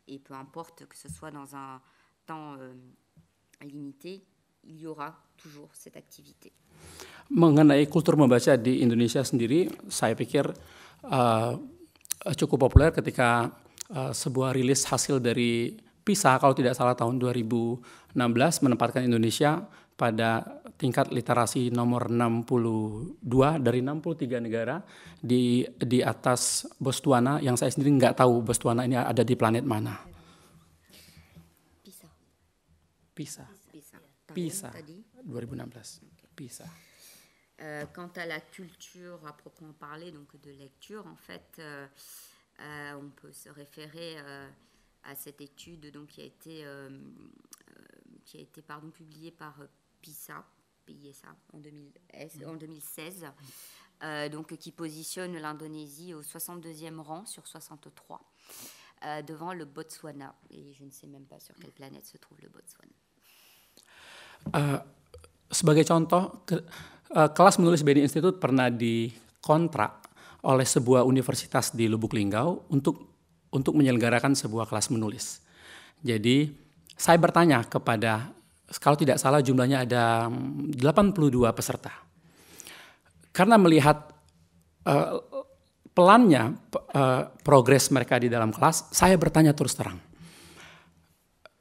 Et peu importe que ce soit dans un temps euh, limité, il y aura toujours cette activité. Mengenai kultur membaca di Indonesia sendiri, saya pikir uh, cukup populer ketika uh, sebuah rilis hasil dari PISA kalau tidak salah tahun 2016 menempatkan Indonesia pada tingkat literasi nomor 62 dari 63 negara di di atas Botswana yang saya sendiri nggak tahu Botswana ini ada di planet mana. PISA. PISA. PISA. 2016. PISA. Euh, quant à la culture à proprement parler, donc de lecture, en fait, euh, euh, on peut se référer à cette étude donc, qui a été, qui a été pardon, publiée par PISA, PISA en, 2016, donc, qui positionne l'Indonésie au 62e rang sur 63. devant le Botswana. Et je ne sais même pas sur quelle planète se trouve le Botswana. Uh, sebagai contoh, ke, uh, kelas menulis BNI Institute pernah dikontrak oleh sebuah universitas di Lubuk Linggau untuk untuk menyelenggarakan sebuah kelas menulis. Jadi saya bertanya kepada kalau tidak salah jumlahnya ada 82 peserta. Karena melihat uh, pelannya uh, progres mereka di dalam kelas, saya bertanya terus terang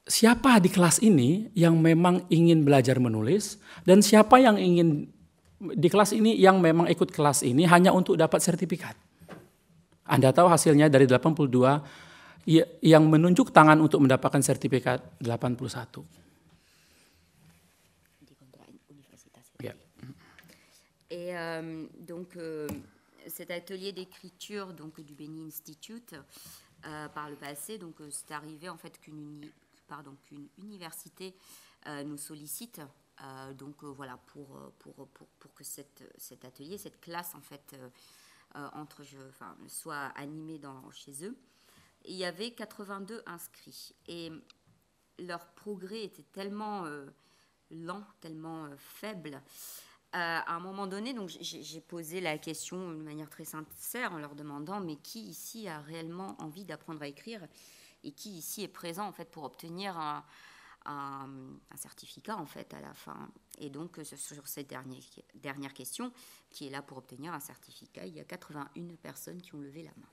siapa di kelas ini yang memang ingin belajar menulis dan siapa yang ingin di kelas ini yang memang ikut kelas ini hanya untuk dapat sertifikat. Anda tahu hasilnya dari 82 yang menunjuk tangan untuk mendapatkan sertifikat 81. Et euh, donc euh, cet atelier d'écriture du Beni Institute euh, par le passé donc c'est arrivé en fait qu'une qu'une université nous sollicite. Donc voilà, pour, pour, pour, pour, que cette, cet atelier, cette classe en fait, entre, je, soit animée dans, chez eux. il y avait 82 inscrits. Et leur progrès était tellement lent, tellement faible. À un moment donné, donc j'ai posé la question de manière très sincère en leur demandant mais qui ici a réellement envie d'apprendre à écrire et qui ici est présent en fait pour obtenir un, certificat en fait à la fin? Et donc sur cette dernière, question, qui est là pour obtenir un certificat, il y a 81 personnes qui ont levé la main.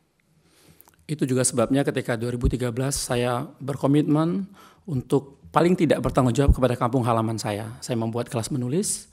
Itu juga sebabnya ketika 2013 saya berkomitmen untuk paling tidak bertanggung jawab kepada kampung halaman saya. Saya membuat kelas menulis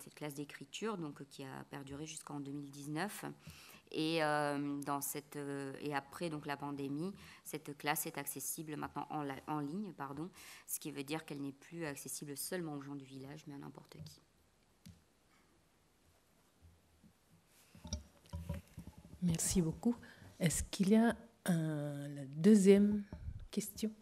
cette classe d'écriture donc qui a perduré jusqu'en 2019. Et, euh, dans cette, euh, et après donc, la pandémie, cette classe est accessible maintenant en, en ligne, pardon, ce qui veut dire qu'elle n'est plus accessible seulement aux gens du village, mais à n'importe qui. Merci beaucoup. Est-ce qu'il y a la deuxième question?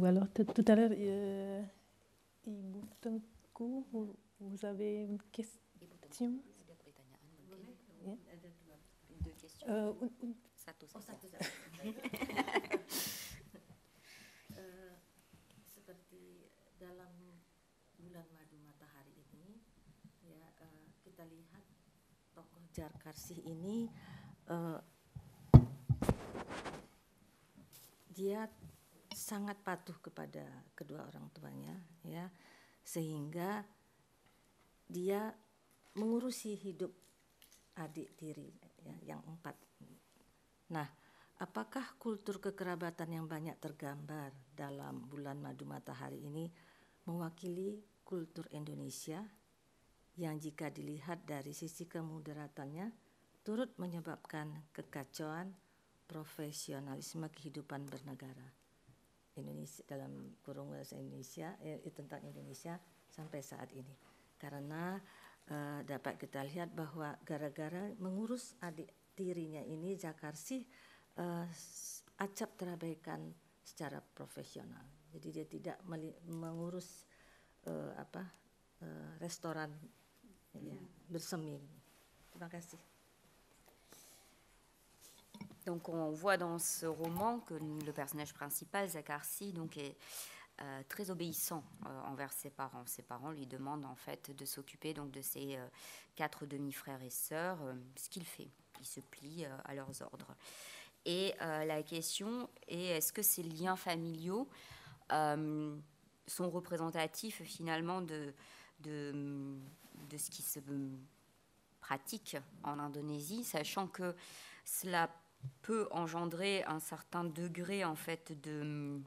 Ou alors tout à l'heure, euh, vous, avez une question ya? Uh, un, un, satu Oh, saja. satu saja. Eh, seperti dalam bulan madu matahari ini, ya eh, kita lihat tokoh Jarkarsih ini eh, dia sangat patuh kepada kedua orang tuanya, ya. Sehingga dia mengurusi hidup adik tiri ya, yang empat. Nah, apakah kultur kekerabatan yang banyak tergambar dalam bulan madu matahari ini mewakili kultur Indonesia? Yang jika dilihat dari sisi kemudaratannya turut menyebabkan kekacauan profesionalisme kehidupan bernegara Indonesia dalam kurung bahasa Indonesia eh, tentang Indonesia sampai saat ini. Karena eh, dapat kita lihat bahwa gara-gara mengurus adik tirinya ini Jakarsi eh, acap terabaikan secara profesional. Jadi dia tidak mengurus eh, apa eh, restoran ya, bersemi. Terima kasih Donc on voit dans ce roman que le personnage principal, Zakarsi, donc est euh, très obéissant euh, envers ses parents. Ses parents lui demandent en fait de s'occuper donc de ses euh, quatre demi-frères et sœurs, ce qu'il fait. Il se plie à leurs ordres. Et la question est est-ce que ces liens familiaux sont représentatifs finalement de, de ce qui se pratique en Indonésie, sachant que cela peut engendrer un certain degré en fait de,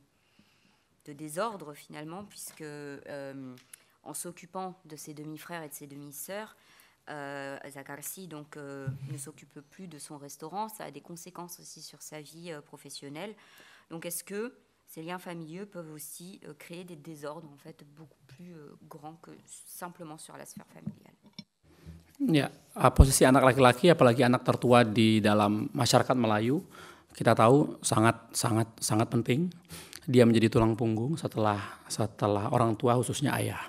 de désordre finalement, puisque euh, en s'occupant de ses demi-frères et de ses demi-sœurs, euh, Zakarsi donc euh, ne s'occupe plus de son restaurant. Ça a des conséquences aussi sur sa vie euh, professionnelle. Donc est-ce que ces liens familiaux peuvent aussi créer des désordres en fait beaucoup plus grands que simplement sur la sphère familiale? Ya, uh, posisi anak laki-laki apalagi anak tertua di dalam masyarakat Melayu kita tahu sangat sangat sangat penting. Dia menjadi tulang punggung setelah setelah orang tua khususnya ayah.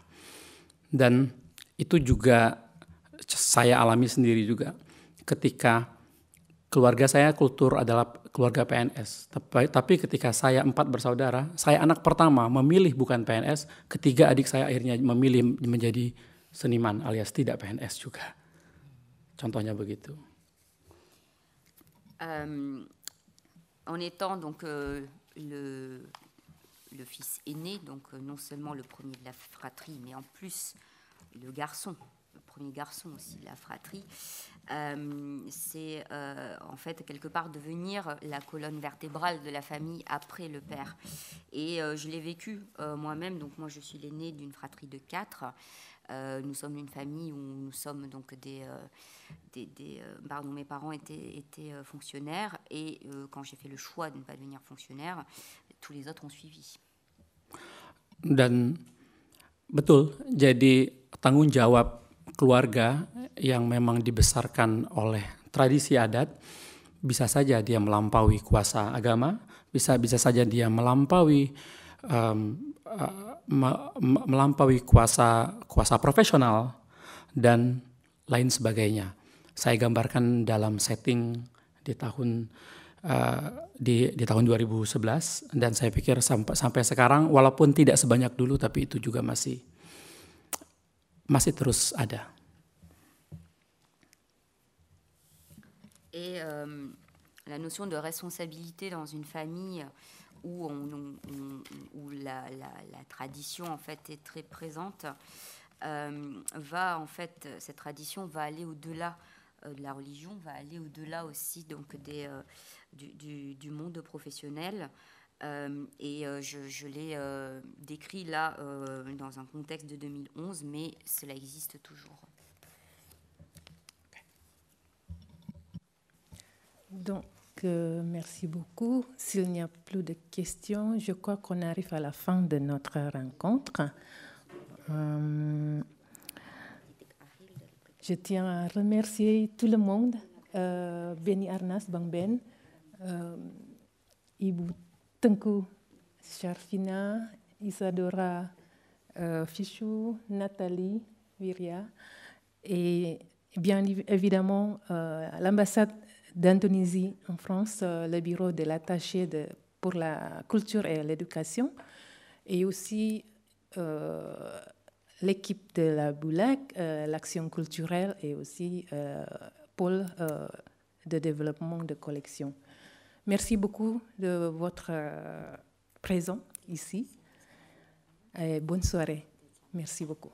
Dan itu juga saya alami sendiri juga ketika keluarga saya kultur adalah keluarga PNS. Tapi, tapi ketika saya empat bersaudara, saya anak pertama memilih bukan PNS, ketiga adik saya akhirnya memilih menjadi seniman alias tidak PNS juga. Contohnya begitu. Euh, en étant donc euh, le, fils aîné, donc euh, non seulement le premier de la fratrie, mais en plus le garçon, le premier garçon aussi de la fratrie, c'est en fait quelque part devenir la colonne vertébrale de la famille après le père. Et je l'ai vécu moi-même, donc moi je suis l'aînée d'une fratrie de quatre. Nous sommes une famille où nous sommes donc des, des, pardon, mes parents étaient, étaient fonctionnaires et quand j'ai fait le choix de ne pas devenir fonctionnaire, tous les autres ont suivi. Dan betul, jadi tanggung jawab keluarga yang memang dibesarkan oleh tradisi adat bisa saja dia melampaui kuasa agama, bisa bisa saja dia melampaui um, uh, melampaui kuasa kuasa profesional dan lain sebagainya. Saya gambarkan dalam setting di tahun uh, di di tahun 2011 dan saya pikir sampai sampai sekarang walaupun tidak sebanyak dulu tapi itu juga masih masih terus ada. Et euh, la notion de responsabilité dans une famille où, la, tradition en fait est très présente euh, va en fait cette tradition va aller au-delà euh, de la religion, va aller au-delà aussi donc des, euh, du, monde professionnel. Et je, je l'ai décrit là dans un contexte de 2011, mais cela existe toujours. Donc, merci beaucoup. S'il n'y a plus de questions, je crois qu'on arrive à la fin de notre rencontre. Euh, je tiens à remercier tout le monde, euh, Benny Arnas Bangben, euh, Ibu Tengku Sharfina, Isadora euh, Fichou, Nathalie Viria, et bien évidemment l'ambassade d'Indonésie en France, euh, le bureau de l'attaché pour la culture et l'éducation, et aussi euh, l'équipe de la BULAC, euh, l'action culturelle et aussi euh, pôle de développement de collection. Merci beaucoup de votre présence ici et bonne soirée. Merci beaucoup.